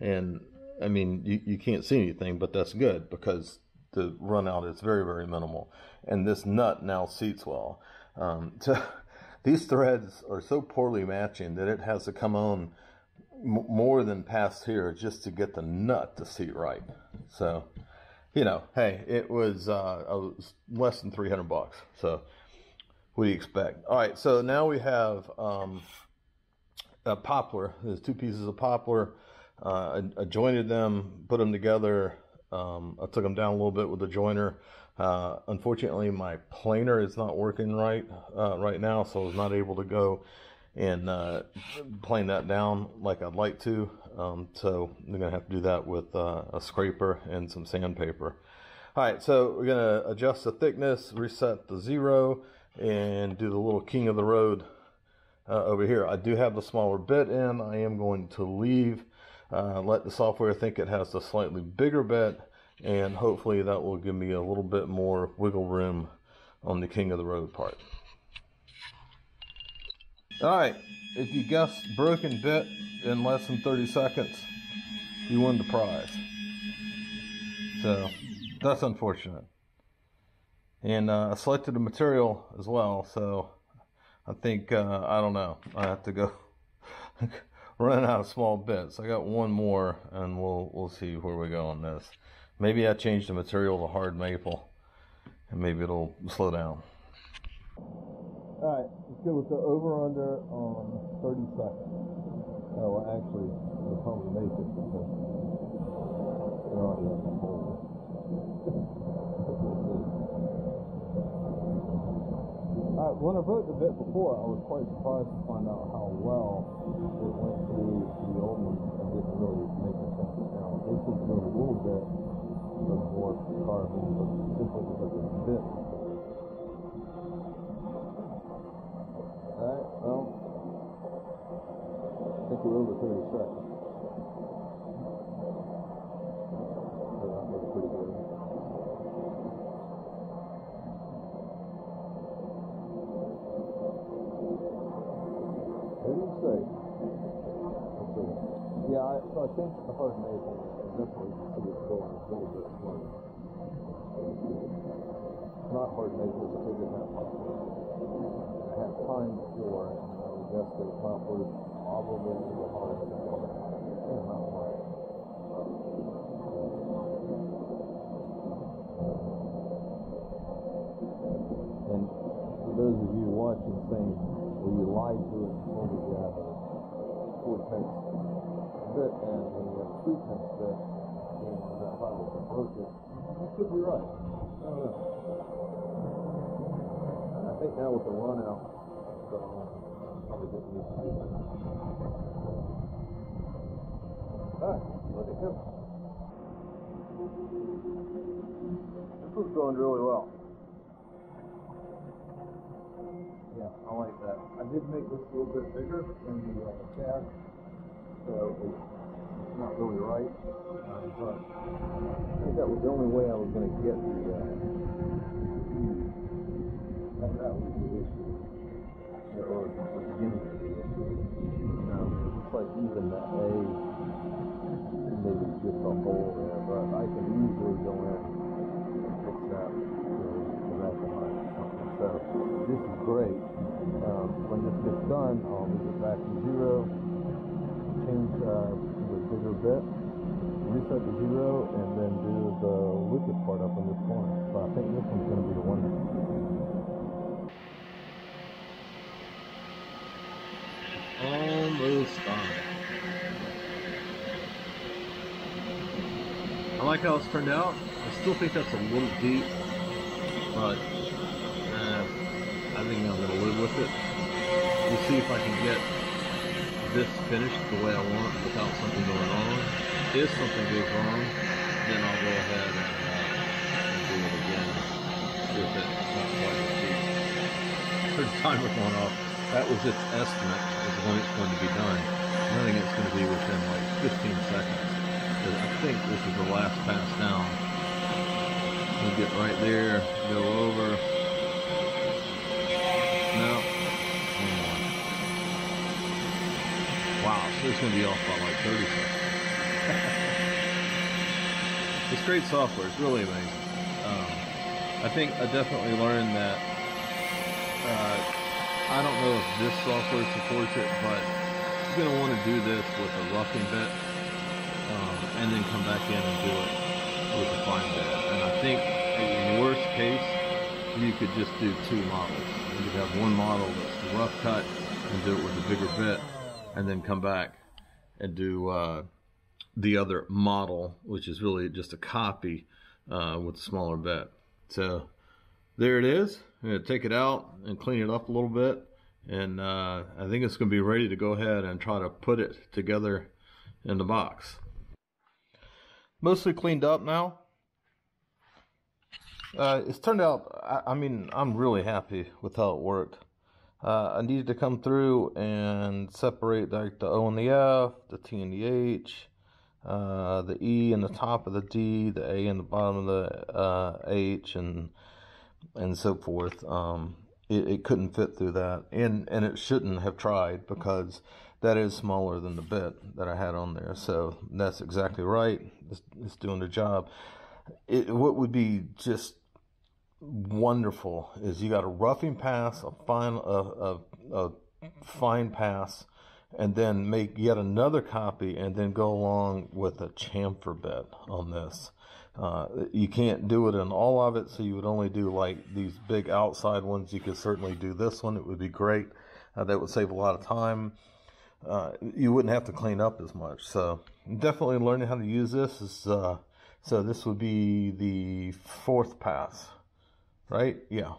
and I mean, you, you can't see anything, but that's good because the run out is very, very minimal. And this nut now seats well. Um, [LAUGHS] to, these threads are so poorly matching that it has to come on more than past here just to get the nut to seat right. So, you know, hey, it was, uh, was less than 300 bucks. So, what do you expect? All right, so now we have um, a poplar. There's two pieces of poplar. Uh, I, I, jointed them, put them together. Um, I took them down a little bit with the joiner. Uh, unfortunately, my planer is not working right uh, right now, so I was not able to go and uh, plane that down like I'd like to. Um, so I'm gonna have to do that with uh, a scraper and some sandpaper. All right, so we're gonna adjust the thickness, reset the zero, and do the little king of the road uh, over here. I do have the smaller bit in. I am going to leave, uh, let the software think it has a slightly bigger bit, and hopefully that will give me a little bit more wiggle room on the king of the road part. All right, if you guessed broken bit in less than 30 seconds, you won the prize. So that's unfortunate. And uh, I selected a material as well, so I think, uh, I don't know, I have to go [LAUGHS] run out of small bits. I got one more, and we'll, we'll see where we go on this. Maybe I change the material to hard maple, and maybe it'll slow down. All right, let's go with the over under on 30 seconds. Oh, well, actually, we'll probably make it because they're already up the [LAUGHS] Uh, when I wrote the bit before, I was quite surprised to find out how well it went through the old one and didn't really make a sense. Now, this is doing a little bit of more carbon, but simply because of the bit Alright, well, I think we're over 30 seconds. The hard a slower. Not hard I have time for it, and I would guess that poplars probably the part. And for those of you watching saying, well, you lied to it and told me you a tenths and have three tenths bit and that broke it, you could be right. I don't know. I think now with the run out, so probably didn't need to do that. Alright, let it go. This was going really well. Yeah, I like that. I did make this a little bit bigger than the uh, cab, so it's not really right. Uh, but I think that was the only way I was going to get the. Uh, that, that was the issue or the beginning of the um, it's like even the A maybe just a hole there, but I can easily go in and fix that to recognize something. So this is great. Um, when this gets done, I'll it back to zero, change uh, a bigger bit, reset to zero, and then do the liquid part up in this corner. So I think this one's going to be the one. Almost done. I like how it's turned out. I still think that's a little deep, but uh, I think I'm going to live with it. We'll see if I can get this finished the way I want without something going wrong. If something goes wrong, then I'll go ahead and, uh, and do it again if it. It's not quite. Turn timer going off that was its estimate of when it's going to be done. I think it's going to be within like 15 seconds. I think this is the last pass down. We'll get right there, go over. It's going to be off by like 30 seconds. [LAUGHS] it's great software. It's really amazing. Um, I think I definitely learned that uh, I don't know if this software supports it, but you're going to want to do this with a roughing bit um, and then come back in and do it with a fine bit. And I think in worst case, you could just do two models. You could have one model that's rough cut and do it with a bigger bit, and then come back and do uh, the other model, which is really just a copy uh, with a smaller bit. So there it is. I'm going to take it out and clean it up a little bit. And uh, I think it's going to be ready to go ahead and try to put it together in the box. Mostly cleaned up now. Uh, it's turned out, I, I, mean, I'm really happy with how it worked. Uh, I needed to come through and separate like the O and the F, the T and the H, uh, the E in the top of the D, the A in the bottom of the uh, H, and and so forth. Um, it, it, couldn't fit through that, and and it shouldn't have tried because that is smaller than the bit that I had on there. So that's exactly right. It's, it's doing the job. It, what would be just wonderful is you got a roughing pass, a fine, a, a, a fine pass, and then make yet another copy, and then go along with a chamfer bit on this. Uh, you can't do it in all of it, so you would only do like these big outside ones. You could certainly do this one; it would be great. Uh, that would save a lot of time. Uh, you wouldn't have to clean up as much. So definitely learning how to use this is. Uh, so this would be the fourth pass right? Yeah.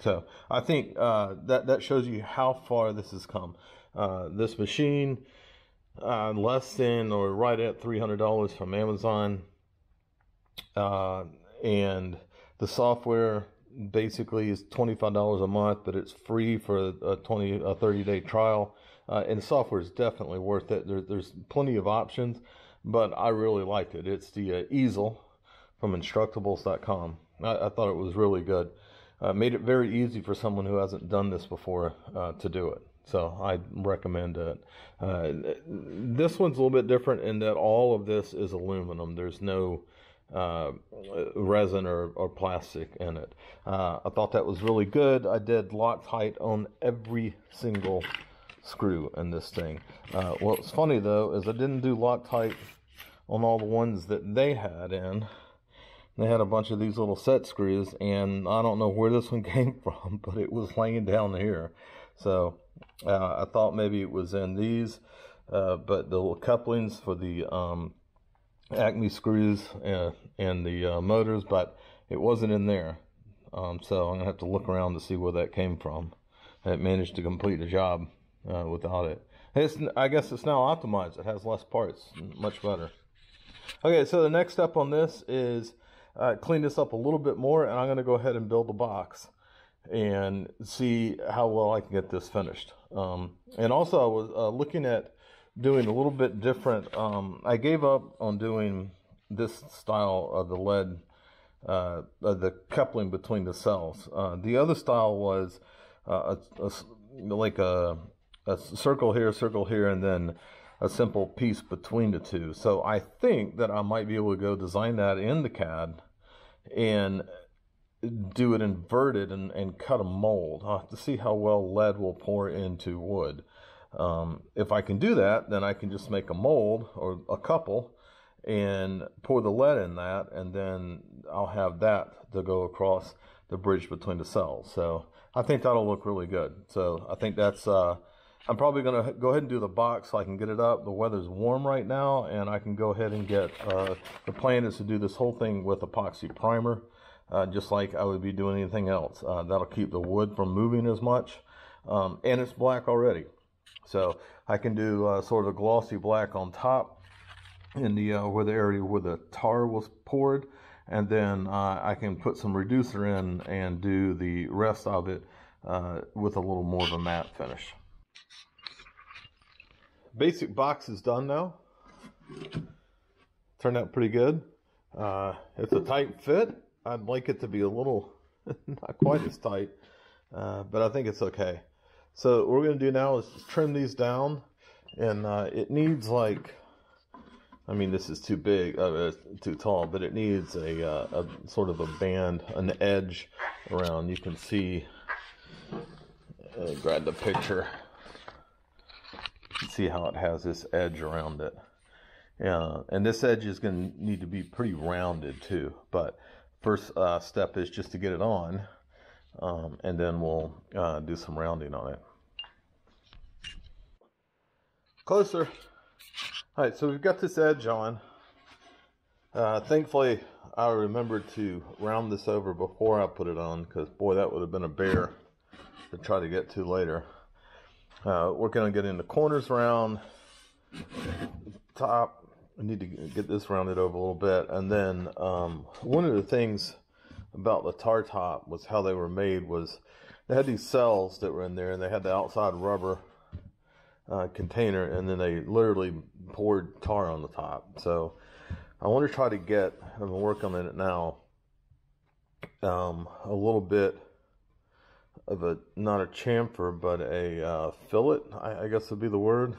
So I think uh, that that shows you how far this has come. Uh, this machine, uh, less than or right at three hundred dollars from Amazon, uh, and the software basically is twenty five dollars a month, but it's free for a twenty a thirty day trial. Uh, and the software is definitely worth it. There, there's plenty of options, but I really liked it. It's the uh, easel from Inventables.com. I, I thought it was really good. Uh, made it very easy for someone who hasn't done this before uh, to do it. So I recommend it. Uh, this one's a little bit different in that all of this is aluminum. There's no uh, resin or, or plastic in it. Uh, I thought that was really good. I did Loctite on every single screw in this thing. Uh, what's funny though is I didn't do Loctite on all the ones that they had in they had a bunch of these little set screws and I don't know where this one [LAUGHS] came from but it was laying down here. So uh, I thought maybe it was in these uh, but the little couplings for the um, Acme screws and, and the uh, motors but it wasn't in there. Um, so I'm gonna have to look around to see where that came from. It managed to complete the job uh, without it. It's, I guess it's now optimized. It has less parts much better. Okay so the next step on this is uh, clean this up a little bit more, and I'm going to go ahead and build the box and see how well I can get this finished. Um, and also, I was uh, looking at doing a little bit different. Um, I gave up on doing this style of the lead, uh, the coupling between the cells. Uh, the other style was uh, a, a, like a, a circle here, circle here, and then a simple piece between the two. So I think that I might be able to go design that in the CAD and do it inverted and, and cut a mold I'll to see how well lead will pour into wood. Um, if I can do that, then I can just make a mold or a couple and pour the lead in that, and then I'll have that to go across the bridge between the cells. So I think that'll look really good. So I think that's uh, I'm probably going to go ahead and do the box so I can get it up. The weather's warm right now, and I can go ahead and get, uh, the plan is to do this whole thing with epoxy primer, uh, just like I would be doing anything else. Uh, that'll keep the wood from moving as much, um, and it's black already. So I can do uh, sort of a glossy black on top in the uh, where the area where the tar was poured, and then uh, I can put some reducer in and do the rest of it with a little more of a matte finish basic box is done now. Turned out pretty good. Uh, it's a tight fit. I'd like it to be a little, [LAUGHS] not quite as tight, uh, but I think it's okay. So what we're going to do now is trim these down, and uh, it needs like, I mean, this is too big, uh, too tall, but it needs a, uh, a sort of a band, an edge around. You can see, uh, grab the picture see how it has this edge around it. Yeah, and this edge is going to need to be pretty rounded too. But first uh, step is just to get it on, um, and then we'll uh, do some rounding on it. Closer. All right, so we've got this edge on. Uh, thankfully, I remembered to round this over before I put it on because, boy, that would have been a bear to try to get to later. Uh, we're going to get in the corners round, top. I need to get this rounded over a little bit. And then um, one of the things about the tar top was how they were made was they had these cells that were in there and they had the outside rubber uh, container and then they literally poured tar on the top. So I want to try to get, I'm working on it now, um, a little bit of a, not a chamfer, but a uh, fillet, I, I guess would be the word,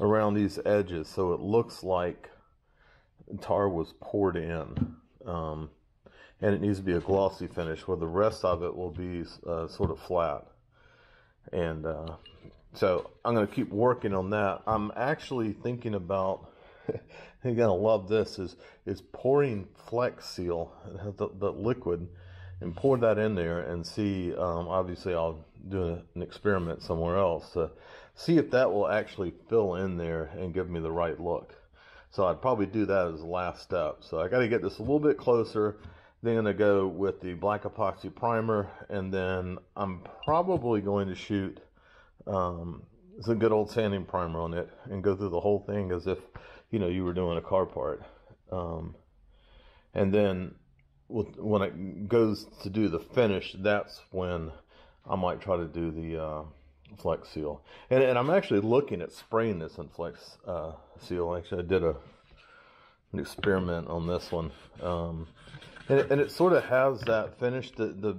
around these edges. So it looks like tar was poured in. Um, and it needs to be a glossy finish where the rest of it will be uh, sort of flat. And uh, so I'm going to keep working on that. I'm actually thinking about, you're going to love this, is, is pouring Flex Seal, [LAUGHS] the, the liquid, and pour that in there and see, um, obviously I'll do an experiment somewhere else to see if that will actually fill in there and give me the right look. So I'd probably do that as the last step. So I got to get this a little bit closer. Then I'm going to go with the black epoxy primer and then I'm probably going to shoot um, some good old sanding primer on it and go through the whole thing as if, you know, you were doing a car part. Um, and then when it goes to do the finish, that's when I might try to do the uh, Flex Seal. And, and, I'm actually looking at spraying this in Flex uh, Seal. Actually, I did a an experiment on this one. Um, and, it, and, it, sort of has that finish. The, the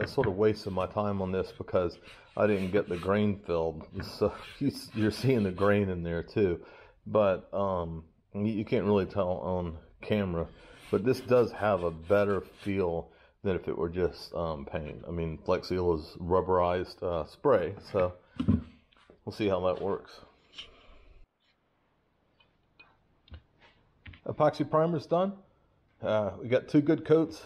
I sort of wasted my time on this because I didn't get the grain filled. [LAUGHS] So you're seeing the grain in there too, but um, you can't really tell on camera but this does have a better feel than if it were just um, paint. I mean, Flex Seal is rubberized uh, spray, so we'll see how that works. Epoxy primer's done. Uh, we got two good coats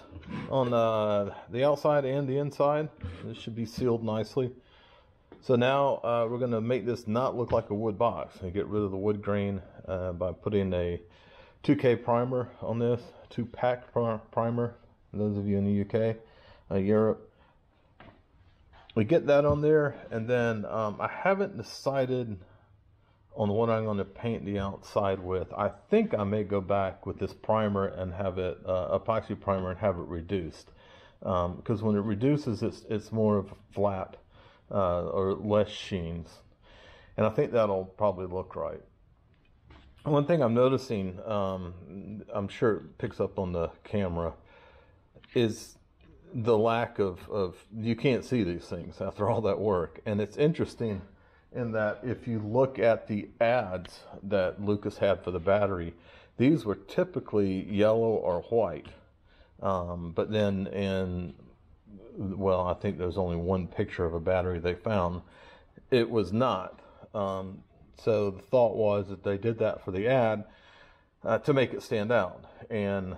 on uh, the outside and the inside. This should be sealed nicely. So now uh, we're going to make this not look like a wood box and get rid of the wood grain uh, by putting a 2K primer on this, 2 pack primer, those of you in the UK, uh, Europe. We get that on there, and then um, I haven't decided on what I'm going to paint the outside with. I think I may go back with this primer and have it, uh, epoxy primer, and have it reduced. Because um, when it reduces, it's, it's more of flat uh, or less sheens. And I think that'll probably look right. One thing I'm noticing, um, I'm sure it picks up on the camera, is the lack of, of, you can't see these things after all that work. And it's interesting in that if you look at the ads that Lucas had for the battery, these were typically yellow or white. Um, but then in, well, I think there's only one picture of a battery they found. It was not. Um, so the thought was that they did that for the ad uh, to make it stand out. And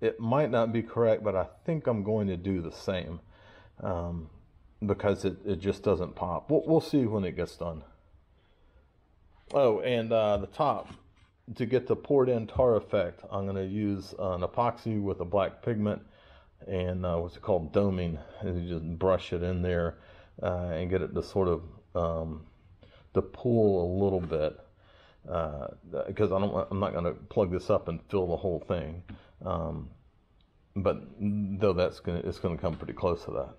it might not be correct, but I think I'm going to do the same um, because it, it just doesn't pop. We'll, we'll see when it gets done. Oh, and uh, the top, to get the poured in tar effect, I'm going to use an epoxy with a black pigment and uh, what's it called, doming. And you just brush it in there uh, and get it to sort of um, the pool a little bit because uh, I don't. I'm not going to plug this up and fill the whole thing. Um, but though that's going to, it's going to come pretty close to that.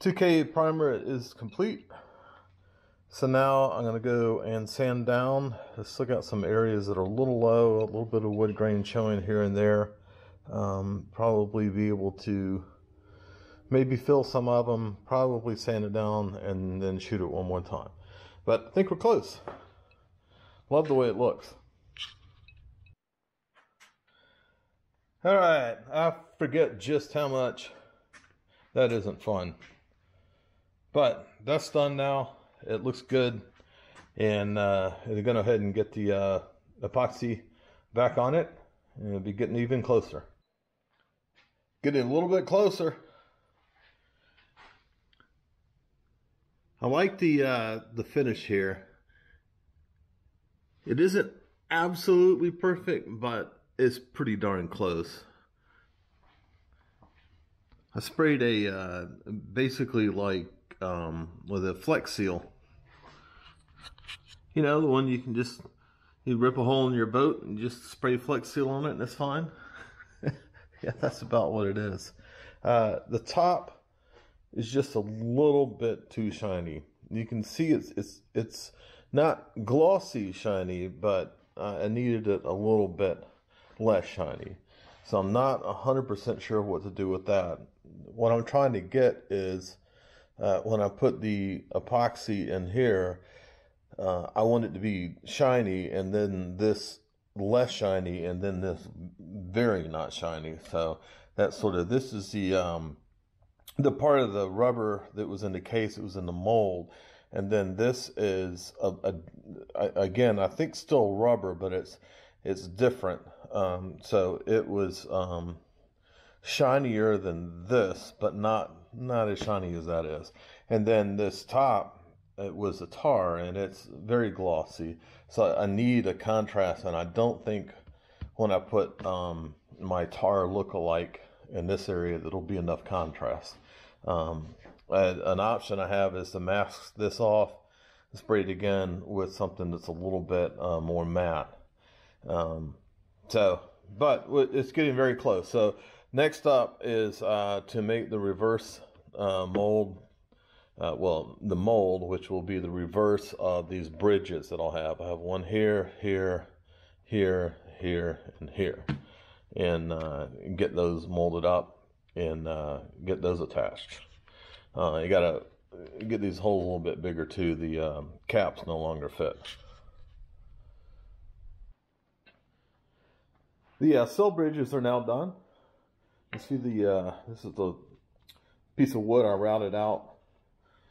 2K primer is complete. So now I'm going to go and sand down. Look at some areas that are a little low, a little bit of wood grain showing here and there. Um, probably be able to maybe fill some of them, probably sand it down, and then shoot it one more time. But I think we're close. Love the way it looks. All right, I forget just how much that isn't fun. But that's done now. It looks good. And uh, they're going to go ahead and get the uh, epoxy back on it. And it'll be getting even closer. Getting a little bit closer. I like the uh, the finish here. It isn't absolutely perfect, but it's pretty darn close. I sprayed a uh, basically like um, with a flex seal. You know, the one you can just you rip a hole in your boat and just spray flex seal on it and it's fine. [LAUGHS] yeah, that's about what it is. Uh, the top is just a little bit too shiny. You can see it's it's it's not glossy shiny, but uh, I needed it a little bit less shiny. So I'm not 100% sure what to do with that. What I'm trying to get is uh, when I put the epoxy in here, uh, I want it to be shiny and then this less shiny and then this very not shiny. So that sort of, this is the, um, the part of the rubber that was in the case, it was in the mold. And then this is a, a, again, I think still rubber, but it's, it's different. Um, so it was, um, shinier than this, but not, not as shiny as that is. And then this top, it was a tar and it's very glossy. So I need a contrast and I don't think when I put um, my tar look-alike in this area that'll be enough contrast. Um, an option I have is to mask this off, spray it again with something that's a little bit uh, more matte. Um, so, but it's getting very close. So next up is uh, to make the reverse uh, mold uh, well, the mold, which will be the reverse of these bridges that I'll have. I have one here, here, here, here, and here. And uh, get those molded up and uh, get those attached. Uh, you gotta get these holes a little bit bigger too. The um, caps no longer fit. The uh, cell bridges are now done. You see the, uh, this is the piece of wood I routed out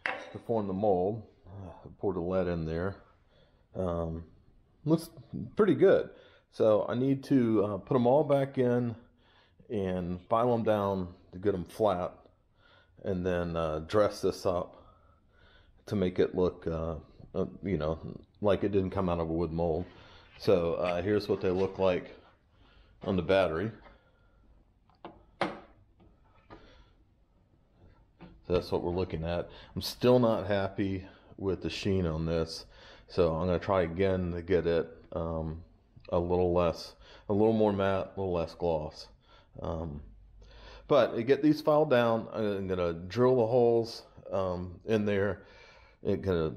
to form the mold. I poured the lead in there. Um, looks pretty good. So I need to uh, put them all back in and file them down to get them flat and then uh, dress this up to make it look, uh, uh you know, like it didn't come out of a wood mold. So uh, here's what they look like on the battery. So that's what we're looking at. I'm still not happy with the sheen on this. So I'm going to try again to get it um, a little less, a little more matte, a little less gloss. Um, but to get these filed down, I'm going to drill the holes um, in there. It to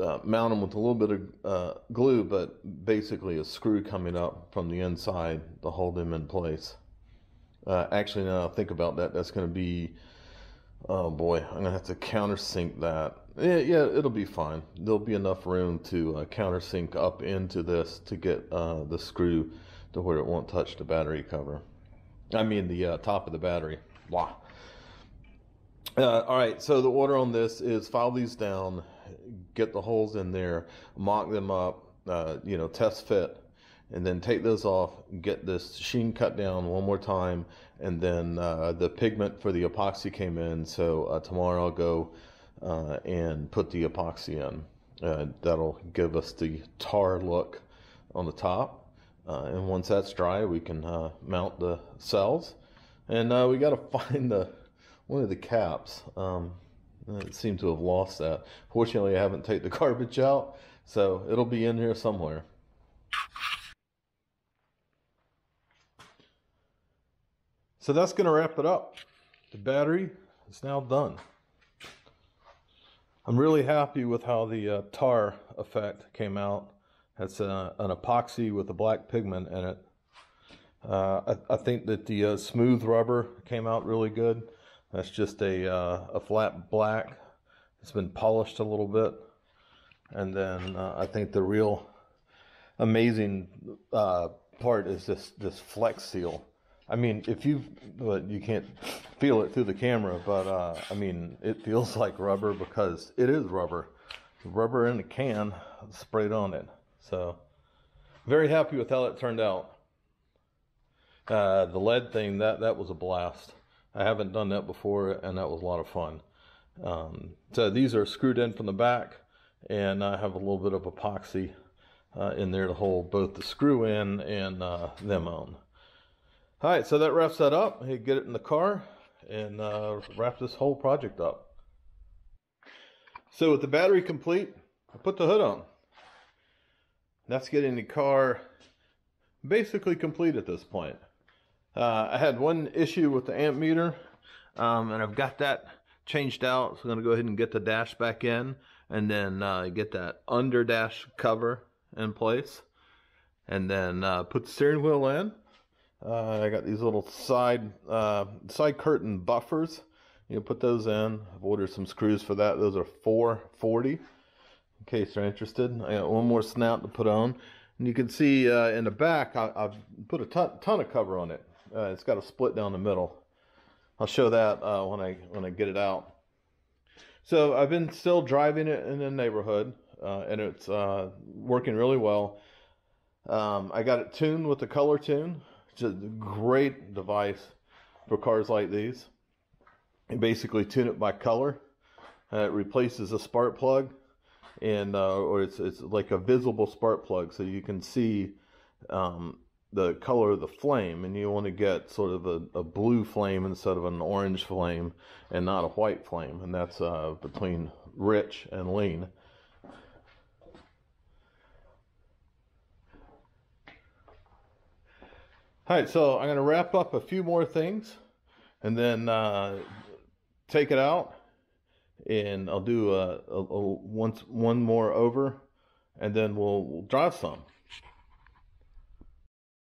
uh, mount them with a little bit of uh, glue, but basically a screw coming up from the inside to hold them in place. Uh, actually, now I think about that, that's going to be Oh boy, I'm gonna have to countersink that. Yeah, yeah, it'll be fine. There'll be enough room to uh, countersink up into this to get uh, the screw to where it won't touch the battery cover. I mean the uh, top of the battery. Blah. Uh, all right, so the order on this is file these down, get the holes in there, mock them up, uh, you know, test fit, and then take those off, get this sheen cut down one more time, and then uh, the pigment for the epoxy came in. So uh, tomorrow I'll go uh, and put the epoxy in. That'll give us the tar look on the top. Uh, and once that's dry, we can uh, mount the cells. And we got to [LAUGHS] find the one of the caps. Um, I seem to have lost that. Fortunately, I haven't taken the [LAUGHS] garbage out, so it'll be in here somewhere. So that's going to wrap it up. The battery is now done. I'm really happy with how the uh, tar effect came out. It's a, uh, an epoxy with a black pigment in it. Uh, I, I, think that the uh, smooth rubber came out really good. That's just a, uh, a flat black. It's been polished a little bit. And then uh, I think the real amazing part is this, this flex seal. I mean, if you, but you can't feel it through the camera, but uh, I mean, it feels like rubber because it is rubber. Rubber in a can sprayed on it. So, very happy with how it turned out. Uh, the lead thing, that, that was a blast. I haven't done that before, and that was a lot of fun. Um, so these are screwed in from the back, and I have a little bit of epoxy uh, in there to hold both the screw in and uh, them on. All right, so that wraps that up. Hey, get it in the car and uh, wrap this whole project up. So with the battery complete, I put the hood on. That's getting the car basically complete at this point. Uh, I had one issue with the amp meter, um, and I've got that changed out. So I'm going to go ahead and get the dash back in, and then uh, get that under dash cover in place, and then uh, put the steering wheel in. Uh, I got these little side uh, side curtain buffers. You put those in. I've ordered some screws for that. Those are 440 in case you're interested. I got one more snout to put on. And you can see uh, in the back, I, have put a ton, tonneau cover on it. Uh, it's got a split down the middle. I'll show that uh, when I when I get it out. So I've been still driving it in the neighborhood, uh, and it's uh, working really well. Um, I got it tuned with the Colortune. It's a great device for cars like these. You basically tune it by color. Uh, it replaces a spark plug, and uh, or it's it's like a visible spark plug, so you can see um, the color of the flame, and you want to get sort of a, a, blue flame instead of an orange flame, and not a white flame, and that's uh, between rich and lean. All right, so I'm going to wrap up a few more things, and then uh, take it out and I'll do a, a, a once one more over and then we'll, we'll drive some.